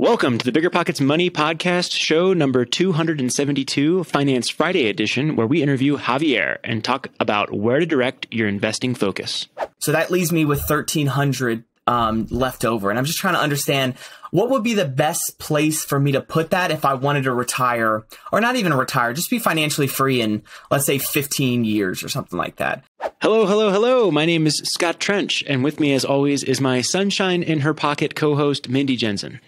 Welcome to the Bigger Pockets Money Podcast, show number 272, Finance Friday edition, where we interview Javier and talk about where to direct your investing focus. So that leaves me with 1300 um, left over. And I'm just trying to understand what would be the best place for me to put that if I wanted to retire or not even retire, just be financially free in, let's say, 15 years or something like that. Hello, hello, hello. My name is Scott Trench, and with me, as always, is my sunshine in her pocket co host, Mindy Jensen.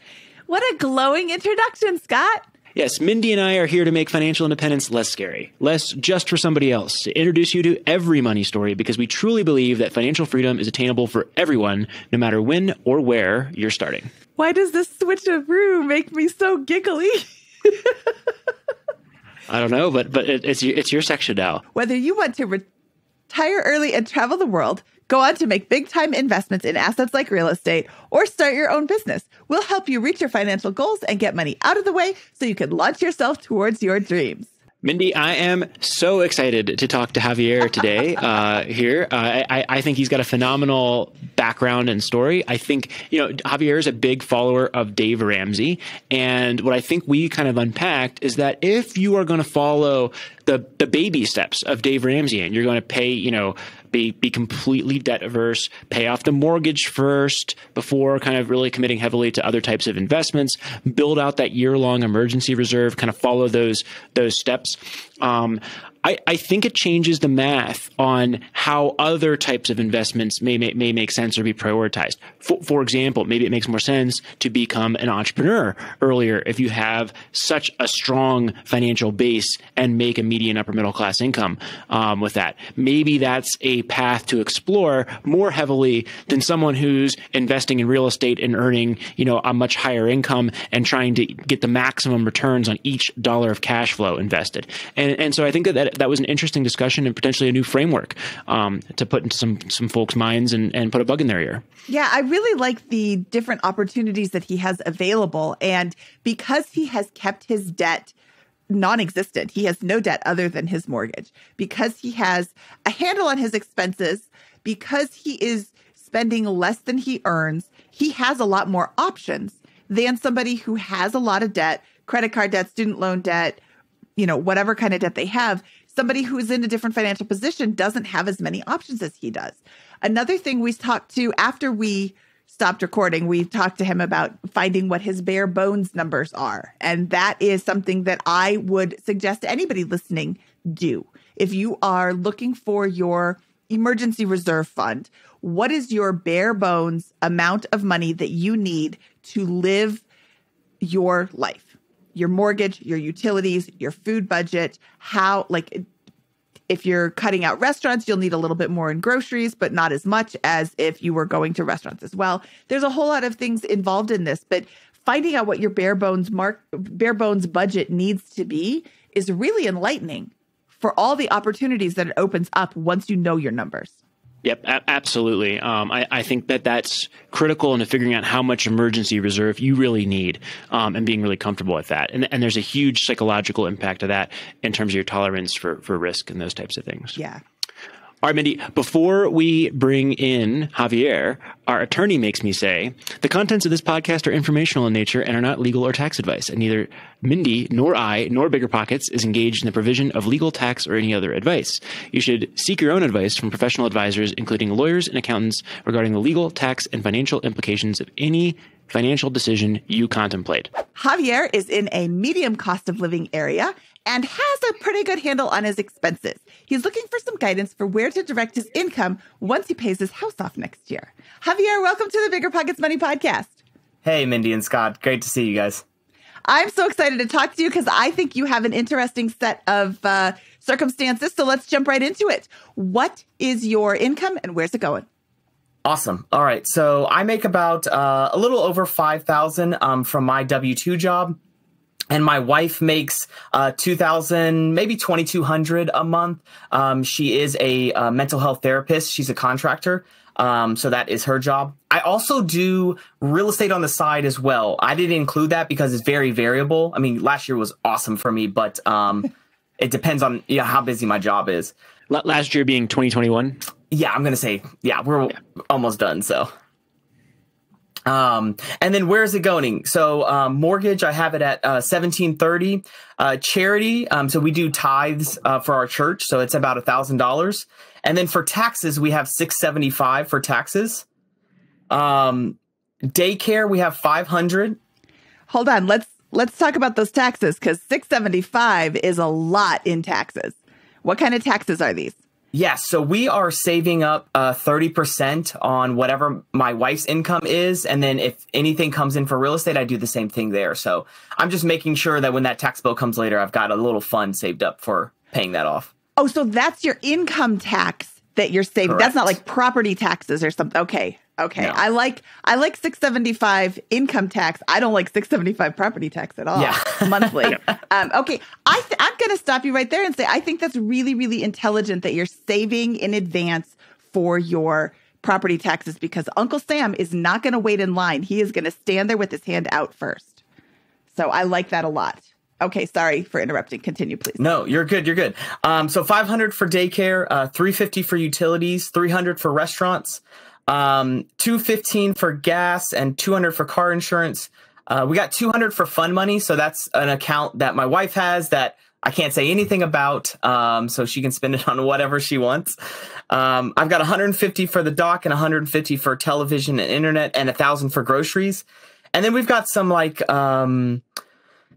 What a glowing introduction, Scott. Yes, Mindy and I are here to make financial independence less scary, less just for somebody else, to introduce you to every money story because we truly believe that financial freedom is attainable for everyone, no matter when or where you're starting. Why does this switch of room make me so giggly? I don't know, but but it, it's it's your section now. Whether you want to retire early and travel the world, Go on to make big time investments in assets like real estate or start your own business. We'll help you reach your financial goals and get money out of the way so you can launch yourself towards your dreams. Mindy, I am so excited to talk to Javier today uh, here. Uh, I, I, think he's got a phenomenal background and story. I think, you know, Javier is a big follower of Dave Ramsey. And what I think we kind of unpacked is that if you are going to follow the, the baby steps of Dave Ramsey and you're going to pay, you know, be be completely debt averse, pay off the mortgage first before kind of really committing heavily to other types of investments, build out that year long emergency reserve, kind of follow those those steps. Um, I, I think it changes the math on how other types of investments may, may, may make sense or be prioritized. For, for example, maybe it makes more sense to become an entrepreneur earlier if you have such a strong financial base and make a median upper middle class income um, with that. Maybe that's a path to explore more heavily than someone who's investing in real estate and earning, you know, a much higher income and trying to get the maximum returns on each dollar of cash flow invested. And, and so I think that, that that was an interesting discussion and potentially a new framework um, to put into some some folks' minds and, and put a bug in their ear. Yeah, I really like the different opportunities that he has available, and because he has kept his debt non-existent, he has no debt other than his mortgage. Because he has a handle on his expenses, because he is spending less than he earns, he has a lot more options than somebody who has a lot of debt, credit card debt, student loan debt, you know, whatever kind of debt they have somebody who's in a different financial position doesn't have as many options as he does. Another thing we talked to after we stopped recording, we talked to him about finding what his bare bones numbers are. And that is something that I would suggest to anybody listening do. If you are looking for your emergency reserve fund, what is your bare bones amount of money that you need to live your life? Your mortgage, your utilities, your food budget, how like if you're cutting out restaurants, you'll need a little bit more in groceries, but not as much as if you were going to restaurants as well. There's a whole lot of things involved in this, but finding out what your bare bones mark bare bones budget needs to be is really enlightening for all the opportunities that it opens up once you know your numbers. Yep, a- absolutely. Um, I, I, think that that's critical into figuring out how much emergency reserve you really need um, and being really comfortable with that. And, and there's a huge psychological impact to that in terms of your tolerance for, for risk and those types of things. Yeah. All right, Mindy, before we bring in Javier, our attorney makes me say the contents of this podcast are informational in nature and are not legal or tax advice. And neither Mindy nor I nor Bigger Pockets is engaged in the provision of legal, tax, or any other advice. You should seek your own advice from professional advisors, including lawyers and accountants, regarding the legal, tax, and financial implications of any financial decision you contemplate. Javier is in a medium cost of living area and has a pretty good handle on his expenses. He's looking for some guidance for where to direct his income once he pays his house off next year. Javier, welcome to the Bigger Pockets Money Podcast. Hey, Mindy and Scott. Great to see you guys. I'm so excited to talk to you because I think you have an interesting set of uh, circumstances. So let's jump right into it. What is your income and where's it going? Awesome. All right. So I make about uh, a little over 5000 um, from my W 2 job and my wife makes uh, 2000 maybe 2200 a month. Um, she is a, a, uh, mental health therapist. She's a contractor. Um, so that is her job. I also do real estate on the side as well. I didn't include that because it's very variable. I mean last year was awesome for me but um, it depends on you know, how busy my job is. Last year being 2021 yeah i'm gonna say yeah we're yeah. almost done so Um, and then where is it going? So um, mortgage, I have it at uh, seventeen thirty. Uh, charity, um, so we do tithes uh, for our church, so it's about a thousand dollars. And then for taxes, we have six seventy five for taxes. Um, daycare, we have five hundred. Hold on, let's let's talk about those taxes because six seventy five is a lot in taxes. What kind of taxes are these? Yes, so we are saving up uh, 30% on whatever my wife's income is. And then if anything comes in for real estate, I do the same thing there. So I'm just making sure that when that tax bill comes later, I've got a little fund saved up for paying that off. Oh, so that's your income tax that you're saving. Correct. That's not like property taxes or something. Okay. Okay. No. I like I like 675 income tax. I don't like 675 property tax at all. Yeah. monthly. yeah. Um, okay. I th- I'm going to stop you right there and say I think that's really really intelligent that you're saving in advance for your property taxes because Uncle Sam is not going to wait in line. He is going to stand there with his hand out first. So I like that a lot. Okay, sorry for interrupting. Continue, please. No, you're good. You're good. Um, so 500 for daycare, uh, 350 for utilities, 300 for restaurants, um, 215 for gas, and 200 for car insurance. Uh, we got 200 for fund money, so that's an account that my wife has that I can't say anything about, um, so she can spend it on whatever she wants. Um, I've got 150 for the dock and 150 for television and internet, and a thousand for groceries. And then we've got some like um,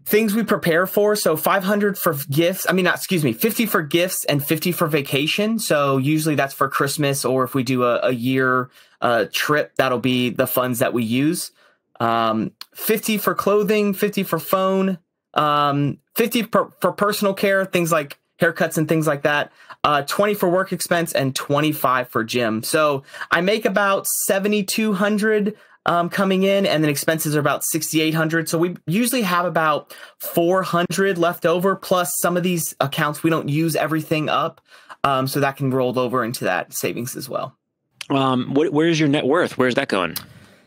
things we prepare for. So 500 for gifts. I mean, not, excuse me, 50 for gifts and 50 for vacation. So usually that's for Christmas or if we do a, a year uh, trip, that'll be the funds that we use. Um, 50 for clothing, 50 for phone, um, 50 per, for personal care, things like haircuts and things like that. Uh, 20 for work expense and 25 for gym. So I make about 7,200 um, coming in, and then expenses are about 6,800. So we usually have about 400 left over, plus some of these accounts we don't use everything up, um, so that can roll over into that savings as well. Um, what, where's your net worth? Where's that going?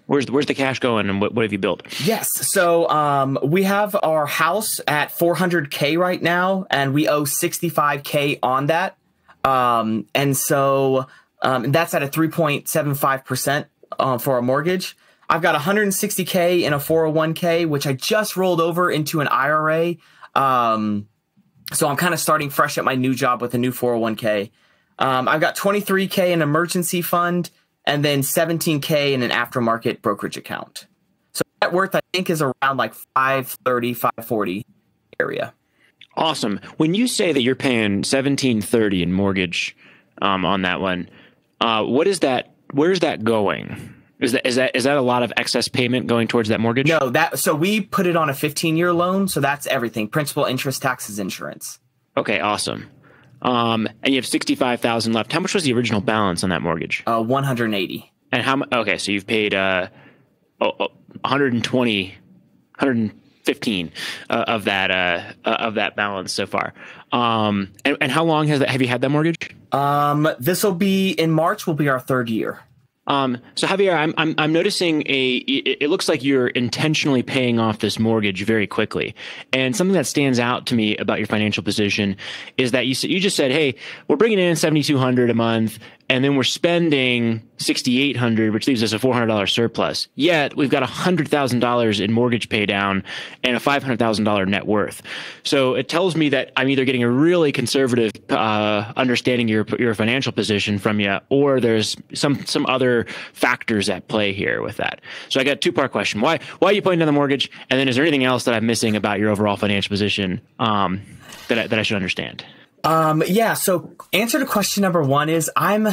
Where's where's the cash going, and what, what have you built? Yes, so um, we have our house at 400k right now, and we owe 65k on that, um, and so um, that's at a 3.75 percent uh, for our mortgage. I've got 160K in a 401k, which I just rolled over into an IRA. Um, so I'm kind of starting fresh at my new job with a new 401k. Um, I've got 23K in emergency fund and then 17K in an aftermarket brokerage account. So net worth, I think, is around like 530, 540 area. Awesome. When you say that you're paying 1730 in mortgage um, on that one, uh, what is that? Where's that going? Is that is that is that a lot of excess payment going towards that mortgage? No, that so we put it on a 15 year loan, so that's everything: principal, interest, taxes, insurance. Okay, awesome. Um, and you have 65,000 left. How much was the original balance on that mortgage? Uh, 180. And how much? Okay, so you've paid uh, oh, oh, 120, 115 uh, of that uh, uh, of that balance so far. Um, and, and how long has that? Have you had that mortgage? Um, this will be in March. Will be our third year. Um, so Javier, I'm, I'm, I'm noticing a. It looks like you're intentionally paying off this mortgage very quickly, and something that stands out to me about your financial position is that you you just said, "Hey, we're bringing in seventy two hundred a month, and then we're spending 6800 which leaves us a $400 surplus. Yet we've got $100000 in mortgage pay down and a $500000 net worth. So it tells me that i'm either getting a really conservative uh, understanding your your financial position from you or there's some some other factors at play here with that. So i got a two part question. Why why are you putting down the mortgage? And then is there anything else that i'm missing about your overall financial position um, that, I, that i should understand um, yeah. So answer to question number one is I'm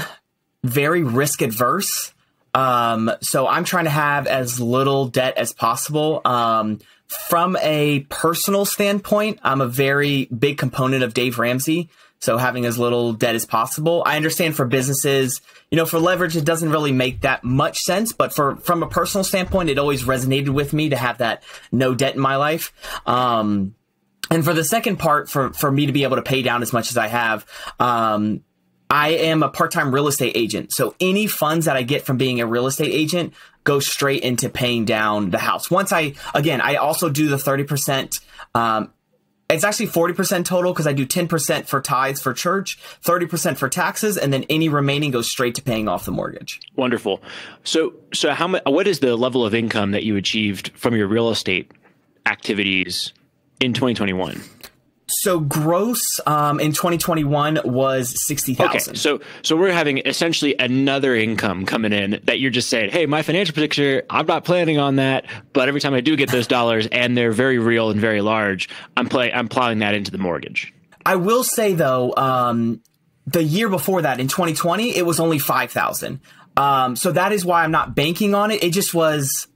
very risk adverse. Um, so I'm trying to have as little debt as possible. Um, from a personal standpoint, I'm a very big component of Dave Ramsey. So having as little debt as possible. I understand for businesses, you know, for leverage, it doesn't really make that much sense. But for from a personal standpoint, it always resonated with me to have that no debt in my life. Um, and for the second part, for for me to be able to pay down as much as I have, um, I am a part time real estate agent. So any funds that I get from being a real estate agent go straight into paying down the house. Once I again, I also do the thirty percent um, it's actually 40% total because I do 10% for tithes for church, 30% for taxes, and then any remaining goes straight to paying off the mortgage. Wonderful. So, so how much, what is the level of income that you achieved from your real estate activities in 2021? So gross um, in 2021 was 60,000. Okay, so so we're having essentially another income coming in that you're just saying, "Hey, my financial picture, I'm not planning on that, but every time I do get those dollars and they're very real and very large, I'm play I'm plowing that into the mortgage." I will say though, um, the year before that in 2020, it was only 5,000. Um, so that is why I'm not banking on it. It just was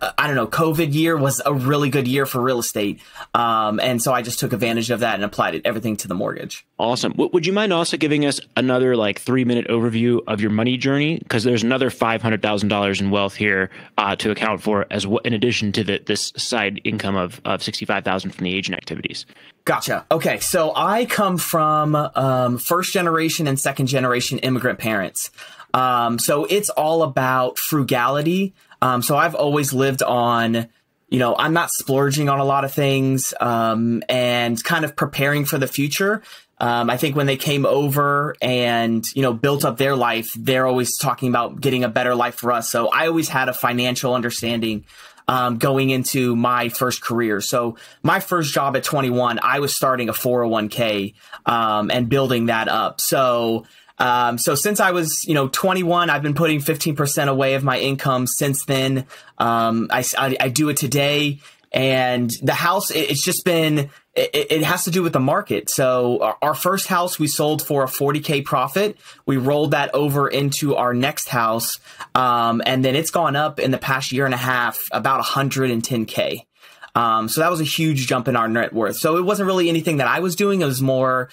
I don't know, COVID year was a really good year for real estate. Um, and so I just took advantage of that and applied it everything to the mortgage. Awesome. W- would you mind also giving us another like three minute overview of your money journey? Because there's another $500,000 in wealth here uh, to account for as w- in addition to the, this side income of, of 65,000 from the agent activities. Gotcha. Okay. So I come from um, first generation and second generation immigrant parents. Um, so it's all about frugality um, so I've always lived on, you know, I'm not splurging on a lot of things um, and kind of preparing for the future. Um, I think when they came over and, you know, built up their life, they're always talking about getting a better life for us. So I always had a financial understanding um, going into my first career. So my first job at 21, I was starting a 401k um, and building that up. So um, so since I was, you know, 21, I've been putting 15% away of my income since then. Um, I, I, I, do it today. And the house, it, it's just been, it, it, has to do with the market. So our, our, first house we sold for a 40K profit. We rolled that over into our next house. Um, and then it's gone up in the past year and a half about 110K. Um, so that was a huge jump in our net worth. So it wasn't really anything that I was doing. It was more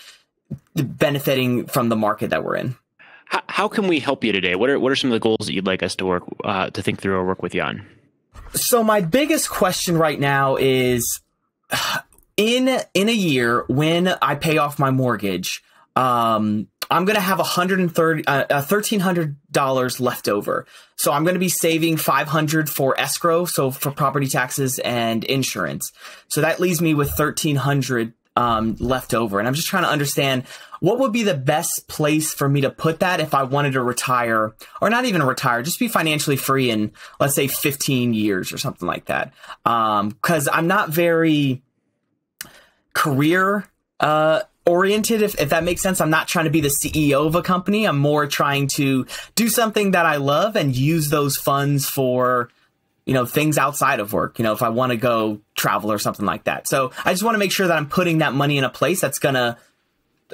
benefiting from the market that we're in. How, how, can we help you today? What are what are some of the goals that you'd like us to work uh, to think through or work with you on? So my biggest question right now is in in a year when I pay off my mortgage, um, I'm going to have a 130 uh, $1300 left over. So I'm going to be saving 500 for escrow, so for property taxes and insurance. So that leaves me with 1300 um, left over. And I'm just trying to understand what would be the best place for me to put that if I wanted to retire or not even retire, just be financially free in, let's say 15 years or something like that. Um, cause I'm not very career, uh, oriented if, if that makes sense i'm not trying to be the ceo of a company i'm more trying to do something that i love and use those funds for you know, things outside of work, you know, if I want to go travel or something like that. So I just want to make sure that I'm putting that money in a place that's going to,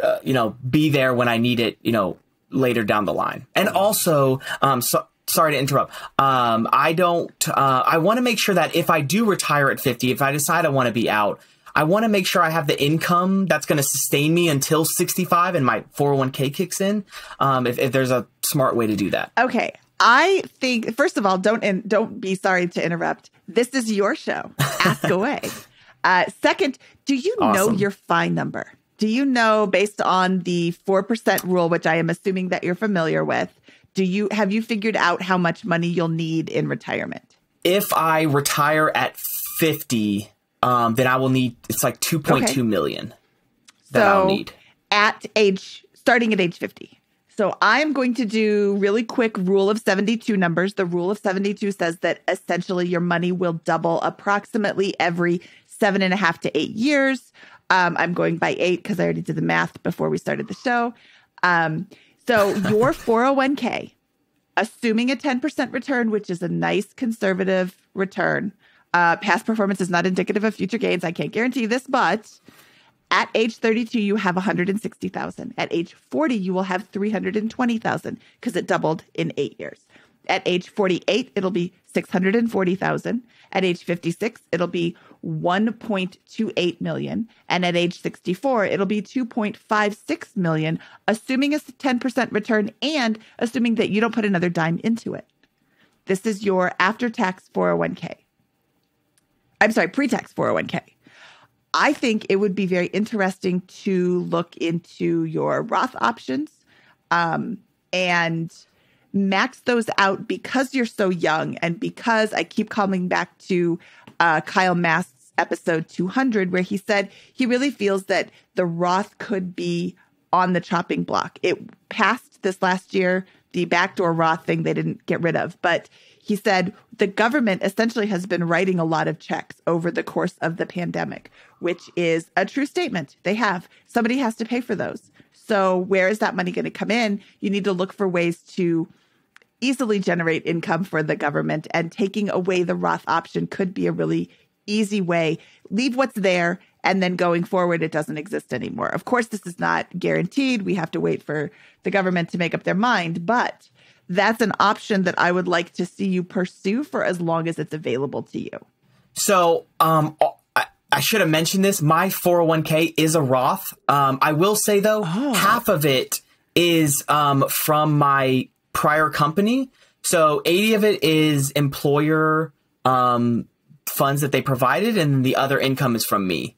uh, you know, be there when I need it, you know, later down the line. And also, um, so, sorry to interrupt. Um, I don't, uh, I want to make sure that if I do retire at 50, if I decide I want to be out, I want to make sure I have the income that's going to sustain me until 65 and my 401k kicks in. Um, if, if there's a smart way to do that. Okay. I think first of all, don't in, don't be sorry to interrupt. This is your show. Ask away. Uh, second, do you awesome. know your FI number? Do you know based on the four percent rule, which I am assuming that you're familiar with? Do you have you figured out how much money you'll need in retirement? If I retire at fifty, um, then I will need it's like two point okay. two million that so I'll need at age starting at age fifty. So I'm going to do really quick rule of 72 numbers. The rule of 72 says that essentially your money will double approximately every seven and a half to eight years. Um, I'm going by eight because I already did the math before we started the show. Um, so your 401k, assuming a 10% return, which is a nice conservative return, uh, past performance is not indicative of future gains. I can't guarantee this, but at age 32, you have 160,000. At age 40, you will have 320,000 because it doubled in eight years. At age 48, it'll be 640,000. At age 56, it'll be 1.28 million. And at age 64, it'll be 2.56 million, assuming a 10% return and assuming that you don't put another dime into it. This is your after tax 401k. I'm sorry, pre tax 401k. I think it would be very interesting to look into your Roth options um, and max those out because you're so young and because I keep coming back to uh, Kyle Mast's episode 200, where he said he really feels that the Roth could be on the chopping block. It passed this last year, the backdoor Roth thing they didn't get rid of, but he said the government essentially has been writing a lot of checks over the course of the pandemic, which is a true statement. They have. Somebody has to pay for those. So, where is that money going to come in? You need to look for ways to easily generate income for the government, and taking away the Roth option could be a really easy way. Leave what's there, and then going forward, it doesn't exist anymore. Of course, this is not guaranteed. We have to wait for the government to make up their mind, but that's an option that I would like to see you pursue for as long as it's available to you. So, um, I, I should have mentioned this. My 401k is a Roth. Um, I will say though, oh. half of it is um, from my prior company. So 80 of it is employer um, funds that they provided, and the other income is from me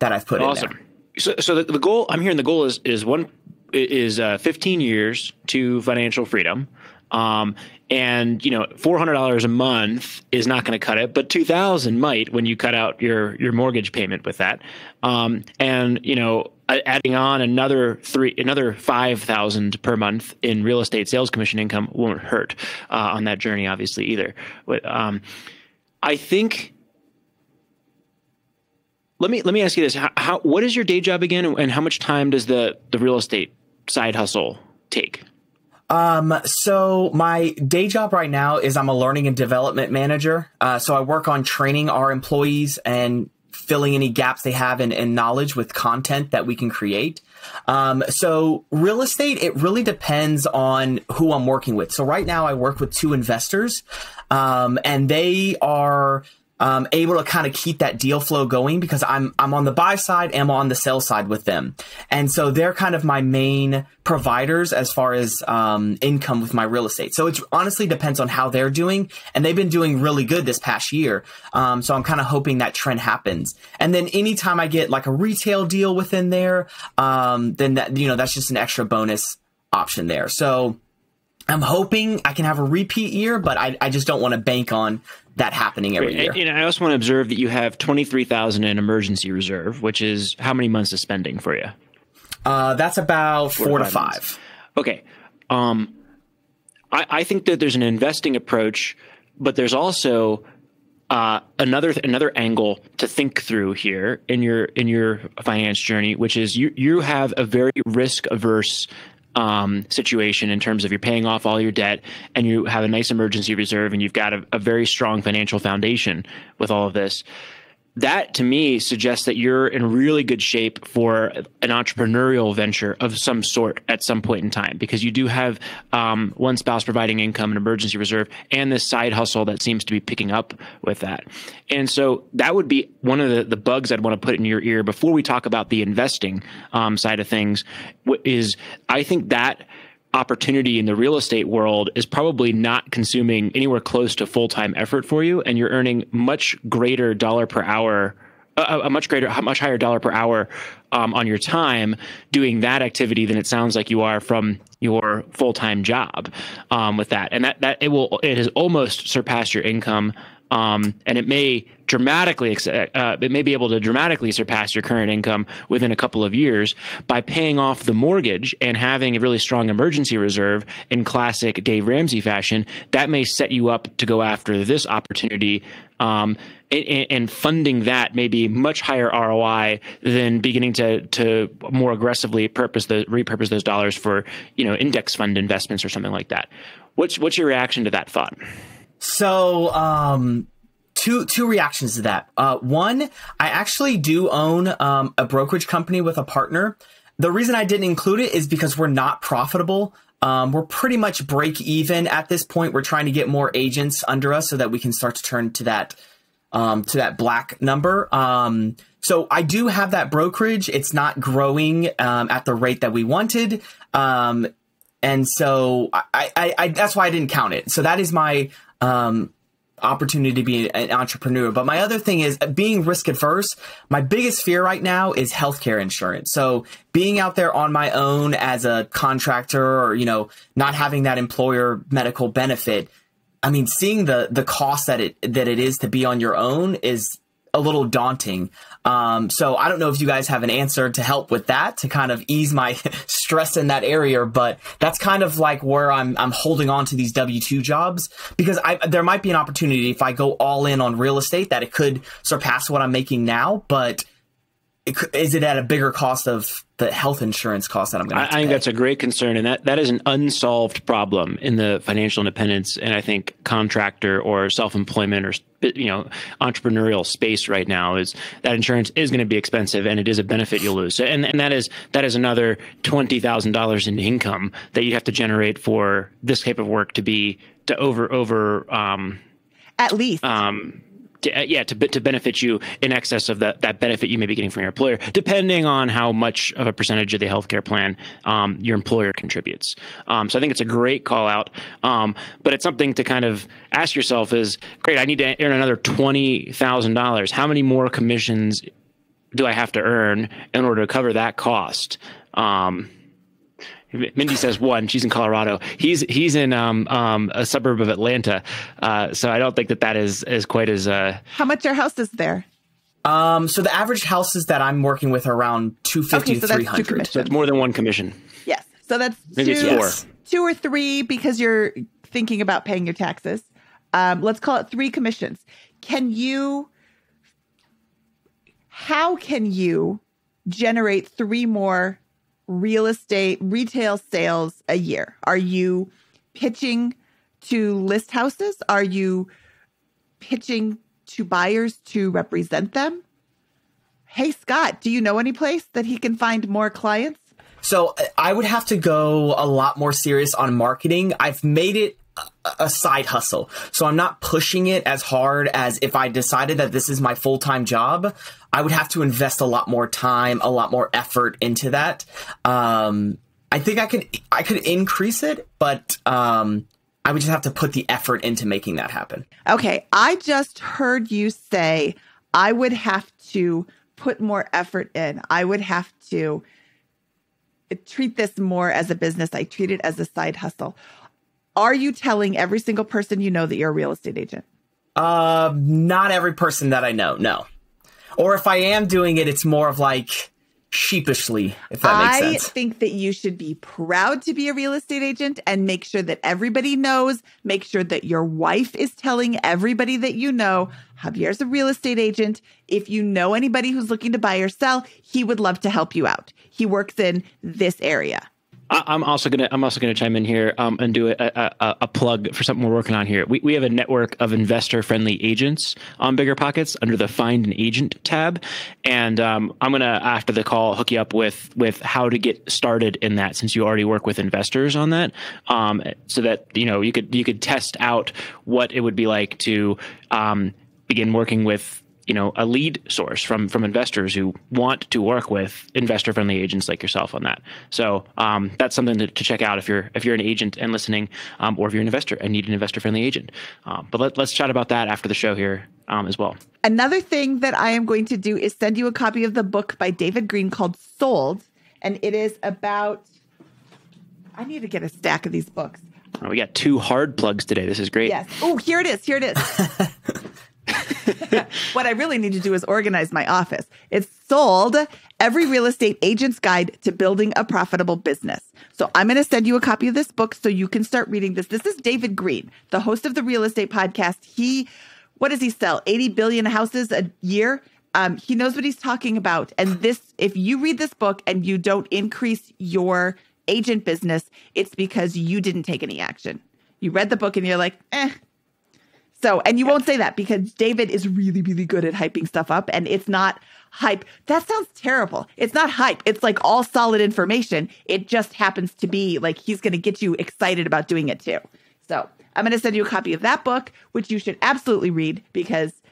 that I've put awesome. in there. So, so the, the goal I'm hearing the goal is is one is uh, 15 years to financial freedom. Um, and you know, four hundred dollars a month is not going to cut it, but two thousand might when you cut out your your mortgage payment with that. Um, and you know, adding on another three, another five thousand per month in real estate sales commission income won't hurt uh, on that journey, obviously either. But um, I think. Let me let me ask you this: how, how what is your day job again, and how much time does the the real estate side hustle take? Um, so my day job right now is I'm a learning and development manager. Uh, so I work on training our employees and filling any gaps they have in, in knowledge with content that we can create. Um, so real estate, it really depends on who I'm working with. So right now I work with two investors, um, and they are um, able to kind of keep that deal flow going because I'm I'm on the buy side I'm on the sell side with them, and so they're kind of my main providers as far as um, income with my real estate. So it honestly depends on how they're doing, and they've been doing really good this past year. Um, so I'm kind of hoping that trend happens. And then anytime I get like a retail deal within there, um, then that you know that's just an extra bonus option there. So I'm hoping I can have a repeat year, but I, I just don't want to bank on that happening every year. And I also want to observe that you have twenty three thousand in emergency reserve, which is how many months of spending for you? Uh, that's about four, four to five. five. Okay. Um, I, I think that there's an investing approach, but there's also uh, another another angle to think through here in your in your finance journey, which is you you have a very risk averse um, situation in terms of you're paying off all your debt and you have a nice emergency reserve and you've got a, a very strong financial foundation with all of this that to me suggests that you're in really good shape for an entrepreneurial venture of some sort at some point in time because you do have um, one spouse providing income and emergency reserve and this side hustle that seems to be picking up with that. And so that would be one of the, the bugs i'd want to put in your ear before we talk about the investing um, side of things is i think that opportunity in the real estate world is probably not consuming anywhere close to full time effort for you, and you're earning much greater dollar per hour. A, a much greater, much higher dollar per hour um, on your time doing that activity than it sounds like you are from your full time job um, with that, and that that it will it has almost surpassed your income um, and it may dramatically uh, it may be able to dramatically surpass your current income within a couple of years by paying off the mortgage and having a really strong emergency reserve in classic Dave Ramsey fashion. That may set you up to go after this opportunity. Um, and, and, funding that may be much higher ROI than beginning to to more aggressively purpose the repurpose those dollars for you know index fund investments or something like that. What's what's your reaction to that thought? So, um, two two reactions to that. Uh, one, I actually do own um, a brokerage company with a partner. The reason I didn't include it is because we're not profitable. Um, we're pretty much break even at this point. We're trying to get more agents under us so that we can start to turn to that um, to that black number. Um, so I do have that brokerage. It's not growing um, at the rate that we wanted. Um, and so I, I, I, that's why I didn't count it. So that is my um, opportunity to be an entrepreneur. But my other thing is being risk adverse. My biggest fear right now is healthcare insurance. So being out there on my own as a contractor or, you know, not having that employer medical benefit. I mean, seeing the, the cost that it, that it is to be on your own is a little daunting. Um, so I don't know if you guys have an answer to help with that to kind of ease my stress in that area, but that's kind of like where I'm I'm holding on to these W two jobs because I there might be an opportunity if I go all in on real estate that it could surpass what I'm making now, but it, is it at a bigger cost of the health insurance cost that I'm going to? I, I think pay? that's a great concern, and that that is an unsolved problem in the financial independence, and I think contractor or self employment or you know entrepreneurial space right now is that insurance is going to be expensive, and it is a benefit you'll lose, and and that is that is another twenty thousand dollars in income that you have to generate for this type of work to be to over over. Um, At least. um, to, uh, yeah, to to benefit you in excess of that that benefit you may be getting from your employer, depending on how much of a percentage of the healthcare plan um, your employer contributes. Um, so I think it's a great call out, um, but it's something to kind of ask yourself: is great. I need to earn another twenty thousand dollars. How many more commissions do I have to earn in order to cover that cost? Um, Mindy says one. She's in Colorado. He's he's in um, um, a suburb of Atlanta. Uh, so I don't think that that is is quite as. Uh, How much your house is there? Um, so the average houses that I'm working with are around 250 Okay, so to that's 300. so it's more than one commission. Yes. So that's Maybe two, it's four. Yes. two or three because you're thinking about paying your taxes. Um, let's call it three commissions. Can you, how can you generate three more real estate retail sales a year? Are you pitching to list houses? Are you pitching to buyers to represent them? Hey, Scott, do you know any place that he can find more clients? So I would have to go a lot more serious on marketing. I've made it a- side hustle. So I'm not pushing it as hard as if I decided that this is my full-time job. I would have to invest a lot more time, a lot more effort into that. Um, I think I could I could increase it, but um, I would just have to put the effort into making that happen. Okay, I just heard you say I would have to put more effort in. I would have to treat this more as a business. I treat it as a side hustle. Are you telling every single person you know that you're a real estate agent? Uh, not every person that I know, no. Or if I am doing it, it's more of like sheepishly, if that makes I sense. I think that you should be proud to be a real estate agent and make sure that everybody knows, make sure that your wife is telling everybody that you know Javier's a real estate agent. If you know anybody who's looking to buy or sell, he would love to help you out. He works in this area. I, I'm also gonna I'm also gonna chime in here um, and do a, a, a, a plug for something we're working on here. We we have a network of investor friendly agents on Bigger Pockets under the Find an Agent tab, and um, I'm gonna after the call hook you up with with how to get started in that since you already work with investors on that, um, so that you know you could you could test out what it would be like to um, begin working with you know a lead source from from investors who want to work with investor friendly agents like yourself on that so um, that's something to, to check out if you're if you're an agent and listening um, or if you're an investor and need an investor friendly agent um, but let, let's chat about that after the show here um, as well Another thing that I am going to do is send you a copy of the book by David Greene called Sold. And it is about, I need to get a stack of these books. Uh, we got two hard plugs today this is great Yes. Oh, here it is. Here it is. what I really need to do is organize my office. It's sold Every Real Estate Agent's Guide to Building a Profitable Business. So I'm going to send you a copy of this book so you can start reading this. This is David Greene, the host of the Real Estate Podcast. He, what does he sell? 80 billion houses a year. Um, he knows what he's talking about. And this, if you read this book and you don't increase your agent business, it's because you didn't take any action. You read the book and you're like, eh, so, and you won't say that because David is really, really good at hyping stuff up and it's not hype. That sounds terrible. It's not hype. It's like all solid information. It just happens to be like he's going to get you excited about doing it too. So, I'm going to send you a copy of that book, which you should absolutely read because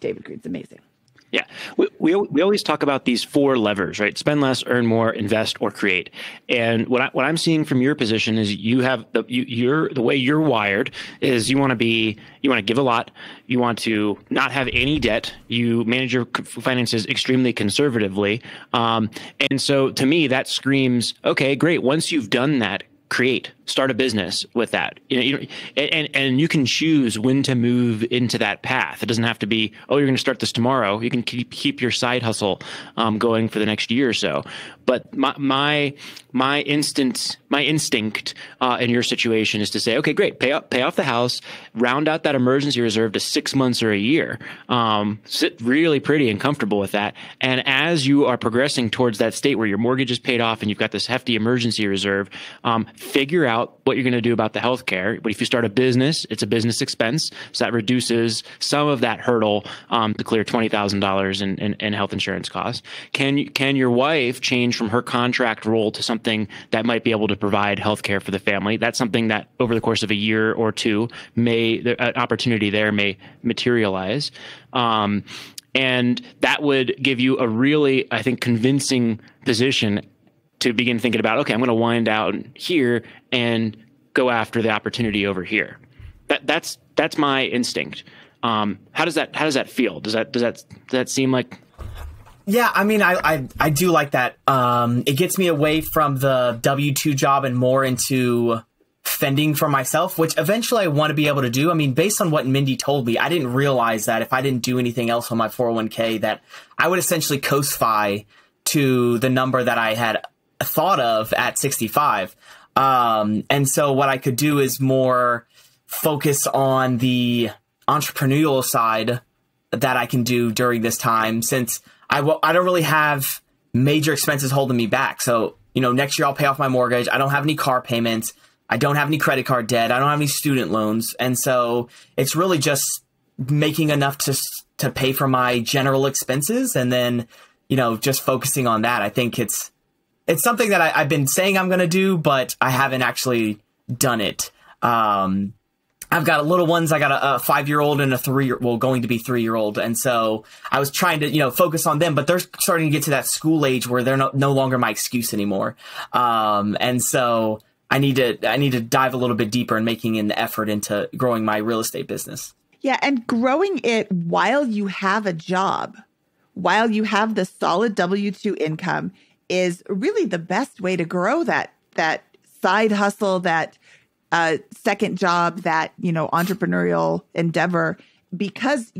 David Greene's amazing. Yeah, we, we we always talk about these four levers, right? Spend less, earn more, invest, or create. And what I, what I'm seeing from your position is you have the you, you're the way you're wired is you want to be you want to give a lot, you want to not have any debt, you manage your finances extremely conservatively, um, and so to me that screams okay, great. Once you've done that, create start a business with that. You know, you and and you can choose when to move into that path. It doesn't have to be, oh, you're going to start this tomorrow. You can keep keep your side hustle um, going for the next year or so. But my my my instant my instinct uh, in your situation is to say, okay, great, pay off pay off the house, round out that emergency reserve to six months or a year. Um, sit really pretty and comfortable with that. And as you are progressing towards that state where your mortgage is paid off and you've got this hefty emergency reserve, um, figure out what you're going to do about the health care. But if you start a business, it's a business expense, so that reduces some of that hurdle um, to clear twenty thousand dollars in, in health insurance costs. Can you, can your wife change from her contract role to something that might be able to provide health care for the family? That's something that over the course of a year or two may an opportunity there may materialize. Um, and that would give you a really, I think, convincing position to begin thinking about, okay, I'm going to wind down here and go after the opportunity over here. That, that's that's my instinct. Um, how does that how does that feel? Does that does that does that seem like yeah, I mean, I, I, I do like that. Um, it gets me away from the W two job and more into fending for myself, which eventually I want to be able to do. I mean, based on what Mindy told me, I didn't realize that if I didn't do anything else on my 401k, that I would essentially coast fi to the number that I had thought of at 65. Um, and so what I could do is more focus on the entrepreneurial side that I can do during this time since I w- I don't really have major expenses holding me back. So, you know, next year I'll pay off my mortgage. I don't have any car payments. I don't have any credit card debt. I don't have any student loans. And so it's really just making enough to to pay for my general expenses and then, you know, just focusing on that. I think it's it's something that I, have been saying I'm going to do, but I haven't actually done it. Um, I've got little ones. I got a, a five year old and a three year, well, going to be three year old. And so I was trying to, you know, focus on them, but they're starting to get to that school age where they're no, no longer my excuse anymore. Um, and so I need to, I need to dive a little bit deeper in making an effort into growing my real estate business. Yeah. And growing it while you have a job, while you have the solid W 2 income is really the best way to grow that, that side hustle, that, a second job, that, you know, entrepreneurial endeavor, because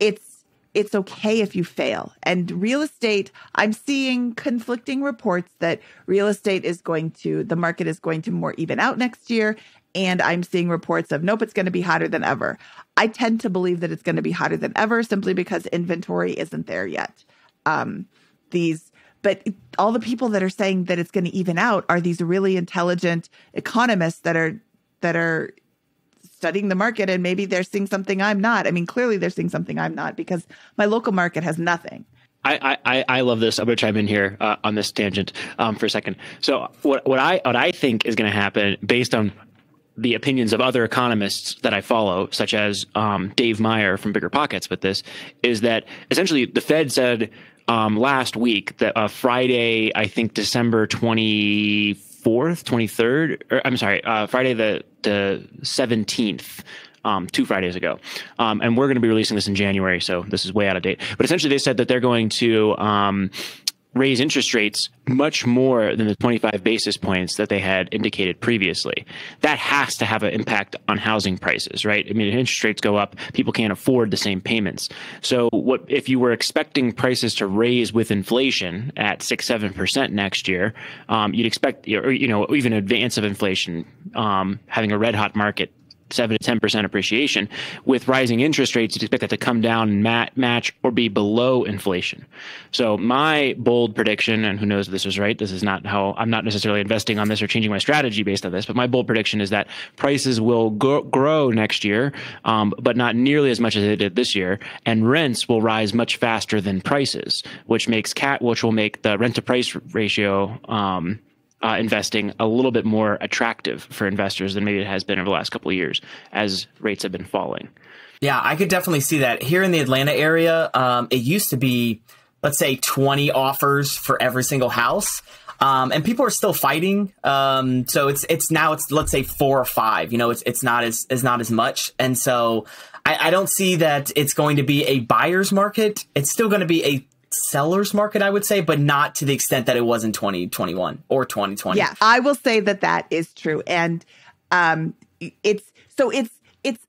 it's, it's okay if you fail. And real estate, I'm seeing conflicting reports that real estate is going to, the market is going to more even out next year. And I'm seeing reports of, nope, it's going to be hotter than ever. I tend to believe that it's going to be hotter than ever simply because inventory isn't there yet. Um, these but all the people that are saying that it's going to even out are these really intelligent economists that are that are studying the market and maybe they're seeing something I'm not. I mean, clearly they're seeing something I'm not because my local market has nothing. I, I, I love this. I'm going to chime in here uh, on this tangent um, for a second. So what what I what I think is going to happen based on the opinions of other economists that I follow, such as um, Dave Meyer from Bigger Pockets, with this is that essentially the Fed said um, last week that uh, Friday, I think December twenty fourth, twenty third. or I'm sorry, uh, Friday the the seventeenth. Um, two Fridays ago, um, and we're going to be releasing this in January, so this is way out of date. But essentially, they said that they're going to um, raise interest rates much more than the 25 basis points that they had indicated previously. That has to have an impact on housing prices, right? I mean, interest rates go up, people can't afford the same payments. So, what if you were expecting prices to raise with inflation at six, seven percent next year? Um, you'd expect, you know, even advance of inflation, um, having a red hot market seven to ten percent appreciation. With rising interest rates, you'd expect that to come down and mat- match or be below inflation. So my bold prediction, and who knows if this is right, this is not how I'm not necessarily investing on this or changing my strategy based on this, but my bold prediction is that prices will go- grow next year, um, but not nearly as much as they did this year, and rents will rise much faster than prices, which makes cat, which will make the rent to price ratio um, uh, investing a little bit more attractive for investors than maybe it has been over the last couple of years as rates have been falling. Yeah, I could definitely see that here in the Atlanta area. Um, it used to be, let's say, 20 offers for every single house. Um, and people are still fighting. Um, so it's it's now it's let's say four or five. You know, it's it's not as is not as much. And so I, I don't see that it's going to be a buyer's market. It's still going to be a seller's market, I would say, but not to the extent that it was in 2021 or 2020. Yeah, I will say that that is true, and um, it's so it's it's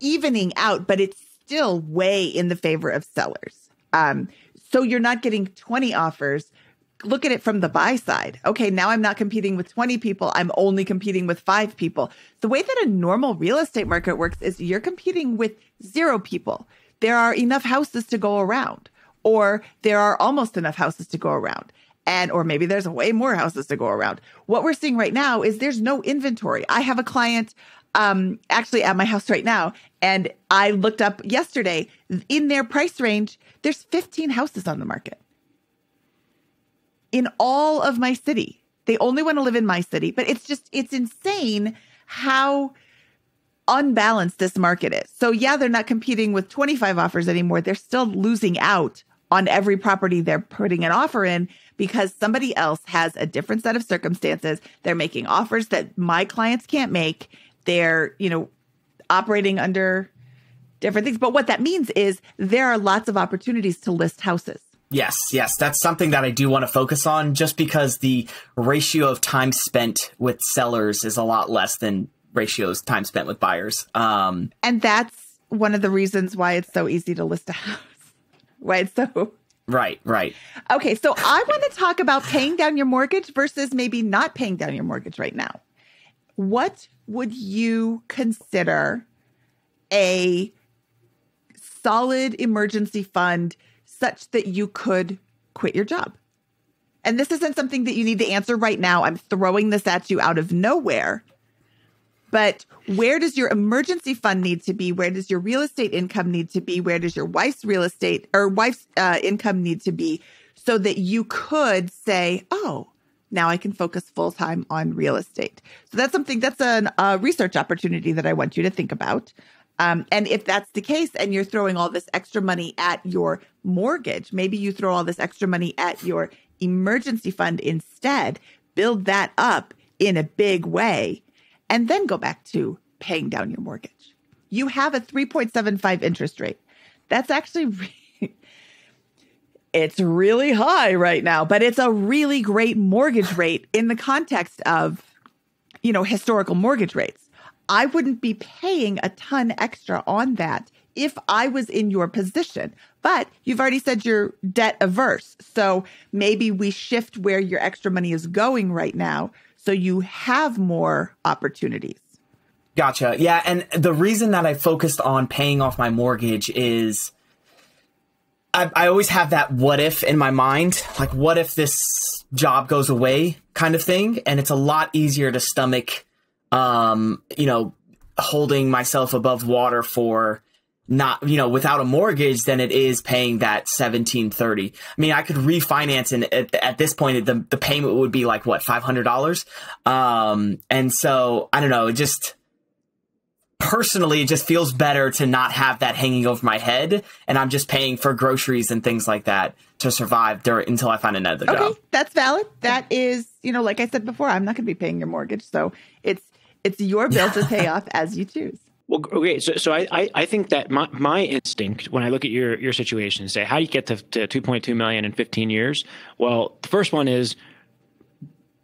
evening out, but it's still way in the favor of sellers. Um, so you're not getting 20 offers. Look at it from the buy side. Okay, now I'm not competing with 20 people. I'm only competing with five people. The way that a normal real estate market works is you're competing with zero people. There are enough houses to go around, or there are almost enough houses to go around and or maybe there's way more houses to go around. What we're seeing right now is there's no inventory. I have a client um, actually at my house right now. And I looked up yesterday in their price range, there's 15 houses on the market in all of my city. They only want to live in my city, but it's just, it's insane how unbalanced this market is. So, yeah, they're not competing with 25 offers anymore. They're still losing out on every property they're putting an offer in because somebody else has a different set of circumstances. They're making offers that my clients can't make they're, you know, operating under different things. But what that means is there are lots of opportunities to list houses. Yes, yes, that's something that I do want to focus on just because the ratio of time spent with sellers is a lot less than ratios time spent with buyers. Um, and that's one of the reasons why it's so easy to list a house. Why it's so Right, right. Okay, so I want to talk about paying down your mortgage versus maybe not paying down your mortgage right now. What would you consider a solid emergency fund such that you could quit your job? And this isn't something that you need to answer right now. I'm throwing this at you out of nowhere. But where does your emergency fund need to be? Where does your real estate income need to be? Where does your wife's real estate or wife's uh, income need to be so that you could say, oh, now I can focus full time on real estate. So that's something that's a research opportunity that I want you to think about. Um, and if that's the case, and you're throwing all this extra money at your mortgage, maybe you throw all this extra money at your emergency fund instead, build that up in a big way, and then go back to paying down your mortgage. You have a 3.75 interest rate. That's actually it's really high right now, but it's a really great mortgage rate in the context of, you know, historical mortgage rates. I wouldn't be paying a ton extra on that if I was in your position. But you've already said you're debt averse. So maybe we shift where your extra money is going right now so you have more opportunities. Gotcha. Yeah. And the reason that I focused on paying off my mortgage is I, I always have that what if in my mind, like what if this job goes away kind of thing, and it's a lot easier to stomach, um, you know, holding myself above water for not you know without a mortgage than it is paying that 1730 i mean i could refinance and at, at this point the, the payment would be like what $500 um and so i don't know it just personally, it just feels better to not have that hanging over my head, and I'm just paying for groceries and things like that to survive during, until I find another okay, job. That's valid. That is, you know, like I said before, I'm not going to be paying your mortgage, so it's it's your bill to pay off as you choose. Well, okay, so so I, I think that my, my instinct when I look at your your situation, and say how do you get to, to 2.2 million in 15 years? Well, the first one is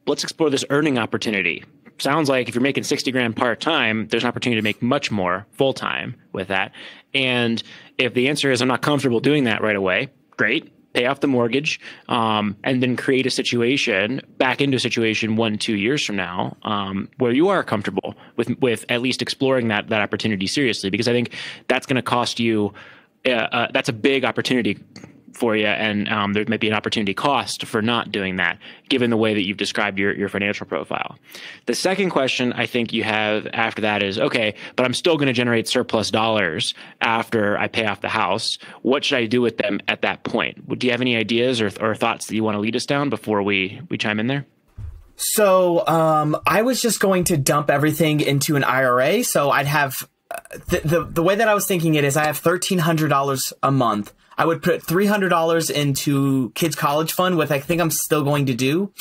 let's explore this earning opportunity sounds like if you're making 60 grand part time, there's an opportunity to make much more full time with that. And if the answer is I'm not comfortable doing that right away, great. Pay off the mortgage, um, and then create a situation back into a situation one, two years from now, um, where you are comfortable with with at least exploring that that opportunity seriously. Because I think that's going to cost you. Uh, uh, that's a big opportunity for you, and um, there may be an opportunity cost for not doing that, given the way that you've described your, your financial profile. The second question I think you have after that is okay, but I'm still going to generate surplus dollars after I pay off the house. What should I do with them at that point? Do you have any ideas or, or thoughts that you want to lead us down before we, we chime in there? So um, I was just going to dump everything into an IRA. So I'd have the, the, the way that I was thinking it is I have thirteen hundred dollars a month I would put $300 into kids college fund, which I think I'm still going to do.